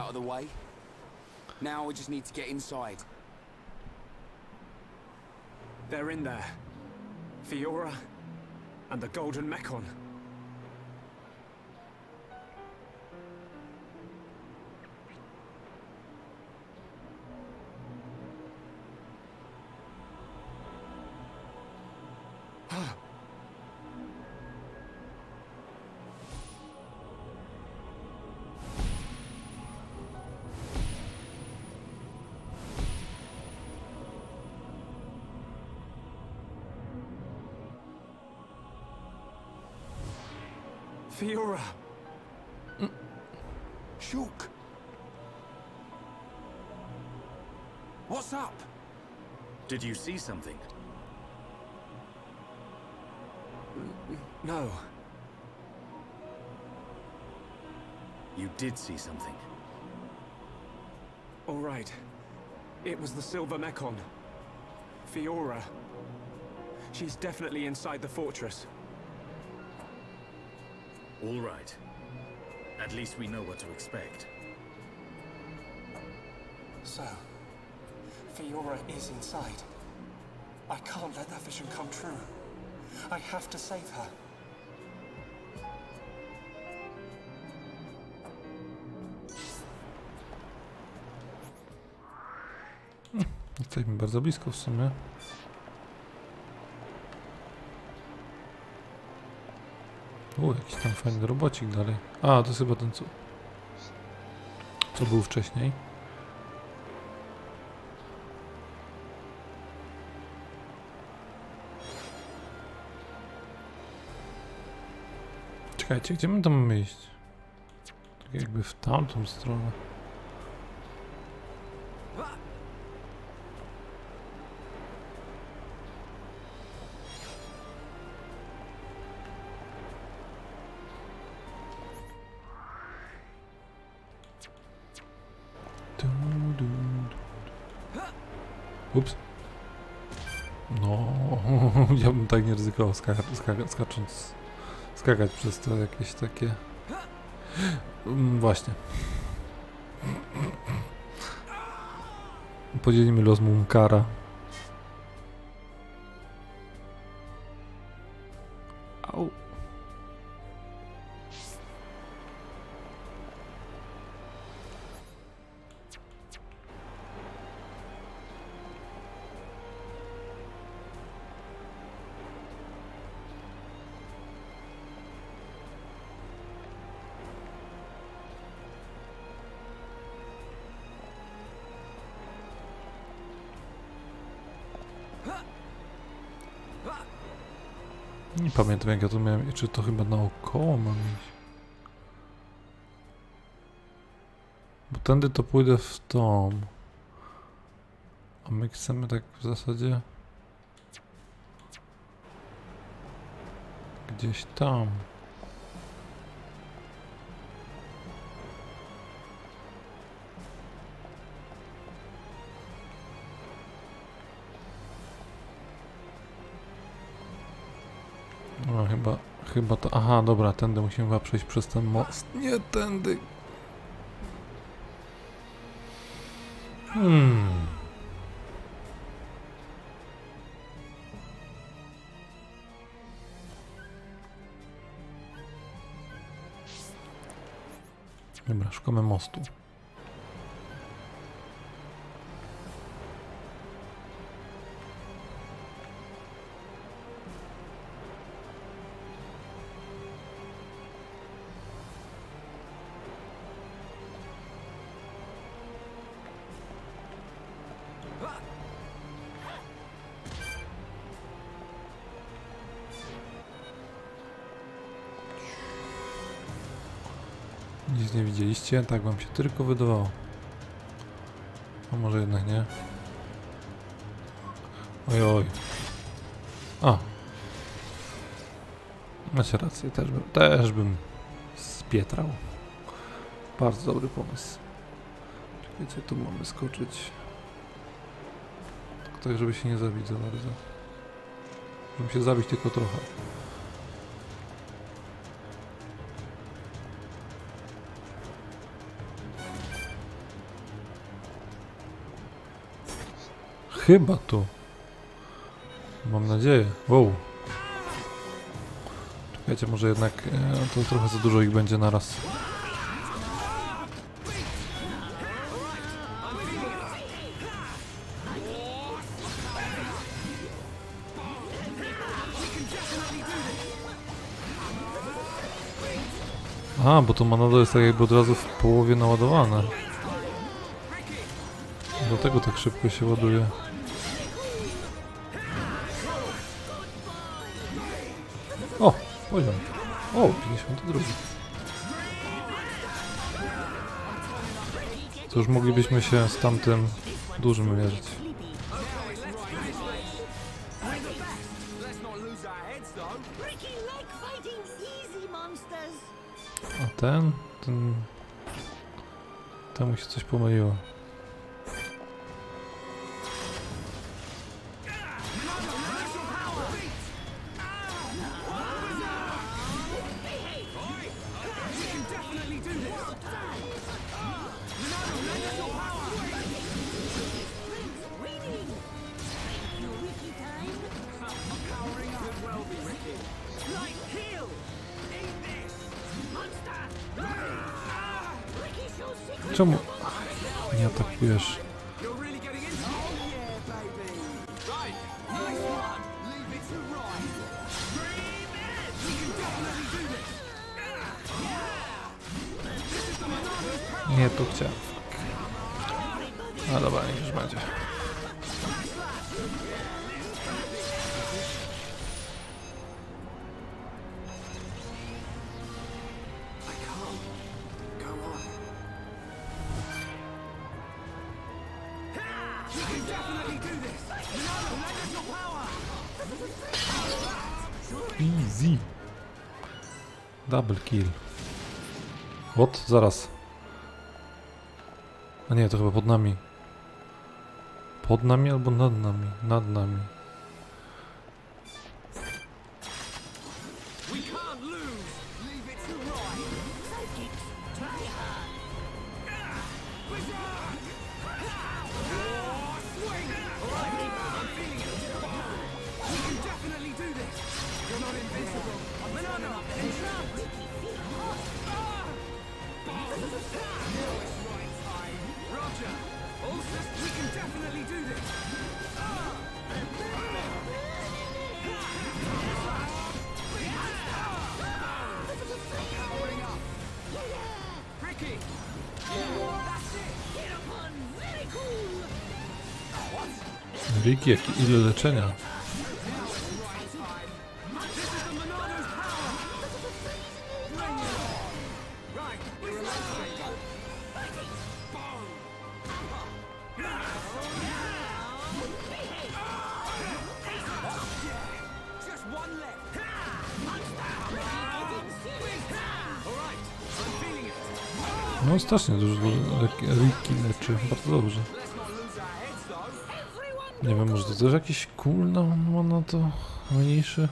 Now we just need to get inside. They're in there. Fiora and the Golden Fiora! Mm. Shulk! What's up? Did you see something? No. You did see something. All right. It was the Silver Mechon. Fiora. She's definitely inside the fortress. All right. At least we know what to expect. So, Fiora is inside. I can't let that vision come true. I have to save her. Jesteśmy bardzo blisko w sumie. U, jakiś tam fajny robocik dalej. A, to jest chyba ten co... Co był wcześniej. Czekajcie, gdzie my tam mamy iść? Tak jakby w tamtą stronę. Tak nie ryzykował skaka, skaka, skacząc, skakać przez to jakieś takie... Mm, Właśnie. Podzielimy los Munkara. Pamiętam jak ja to miałem, czy to chyba naokoło mam iść. Bo tędy to pójdę w tą. A my chcemy tak w zasadzie... Gdzieś tam. Chyba, to... Aha, dobra, tędy musimy chyba przejść przez ten most. Nie tędy. Hmm. Dobra, szukamy mostu. Nic nie widzieliście? Tak wam się tylko wydawało. A może jednak nie? Oj, oj. A. Macie rację, też bym, też bym spietrał. Bardzo dobry pomysł. Czekajcie, tu mamy skoczyć. Tak, żeby się nie zabić za bardzo. Żeby się zabić tylko trochę. Chyba tu. Mam nadzieję. Wow. Czekajcie, może jednak e, to trochę za dużo ich będzie naraz. A, bo to manado jest tak jakby od razu w połowie naładowane. Dlatego tak szybko się ładuje. Poziom. O, 52. To już moglibyśmy się z tamtym dużym mierzyć. A ten? Ten... Temu się coś pomyliło. Right. I'm feeling it. No strasznie dużo Ricky leczy. Bardzo dobrze. Nie wiem, może to też jakiś cooldown ma na to mniejszy?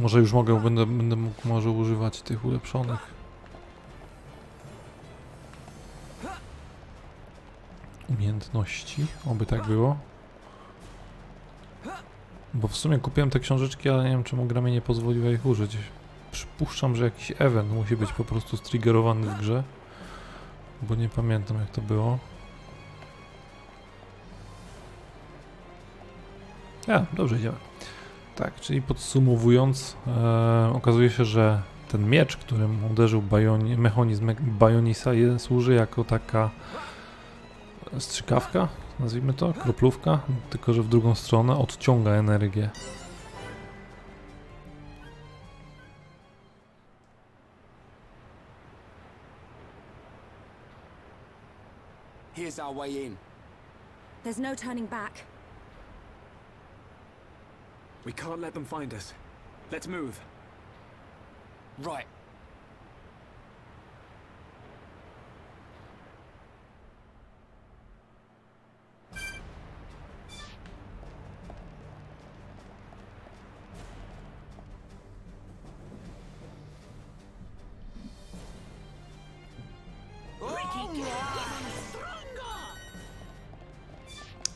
Może już mogę, będę, będę mógł może używać tych ulepszonych. Umiejętności, oby tak było. Bo w sumie kupiłem te książeczki, ale nie wiem czemu gra mi nie pozwoliła ich użyć. Przypuszczam, że jakiś event musi być po prostu striggerowany w grze. Bo nie pamiętam jak to było. Ja, dobrze idziemy. Tak, czyli podsumowując, e, okazuje się, że ten miecz, którym uderzył Bioni, mechanizm Bionisa je, służy jako taka strzykawka, nazwijmy to, kroplówka, tylko że w drugą stronę odciąga energię. Here's our way in. There's no turning back. We can't let them find us. Let's move. Right.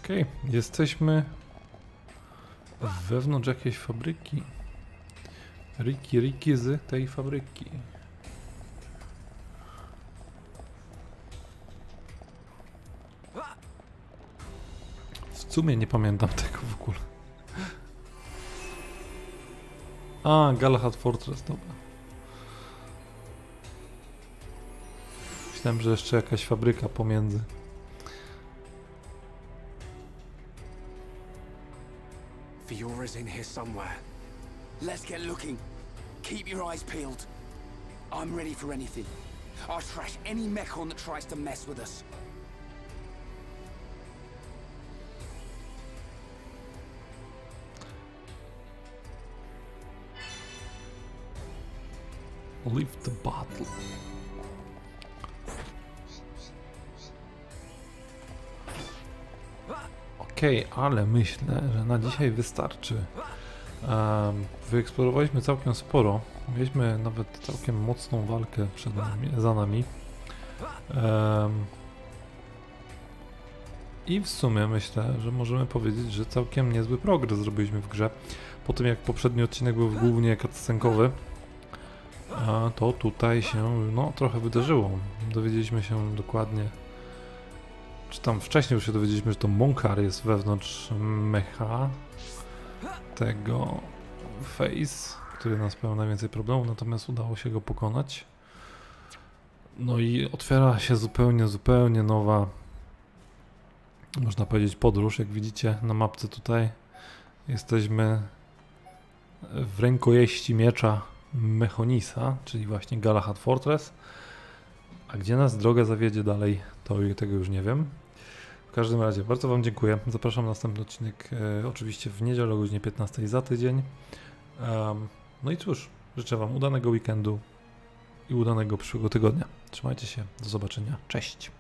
Okej, jesteśmy wewnątrz jakiejś fabryki. Riki, Riki z tej fabryki. W sumie nie pamiętam tego w ogóle. A, Galahad Fortress, dobra. Myślałem, że jeszcze jakaś fabryka pomiędzy. Fiora's in here somewhere. Let's get looking. Keep your eyes peeled. I'm ready for anything. I'll trash any mechon that tries to mess with us. Leave the battle. Okej, ale myślę, że na dzisiaj wystarczy. Um, wyeksplorowaliśmy całkiem sporo. Mieliśmy nawet całkiem mocną walkę przed nami, za nami. Em, I w sumie myślę, że możemy powiedzieć, że całkiem niezły progres zrobiliśmy w grze. Po tym jak poprzedni odcinek był głównie cutscenkowy, to tutaj się no, trochę wydarzyło. Dowiedzieliśmy się dokładnie czy tam wcześniej już się dowiedzieliśmy, że to Monkar jest wewnątrz mecha tego Face, który nas pełnił najwięcej problemów, natomiast udało się go pokonać. No i otwiera się zupełnie, zupełnie nowa, można powiedzieć, podróż. Jak widzicie na mapce tutaj, jesteśmy w rękojeści miecza Mechonisa, czyli właśnie Galahad Fortress. A gdzie nas droga zawiedzie dalej, to tego już nie wiem. W każdym razie bardzo Wam dziękuję. Zapraszam na następny odcinek e, oczywiście w niedzielę o godzinie 15 za tydzień. Um, no i cóż, życzę Wam udanego weekendu i udanego przyszłego tygodnia. Trzymajcie się, do zobaczenia. Cześć.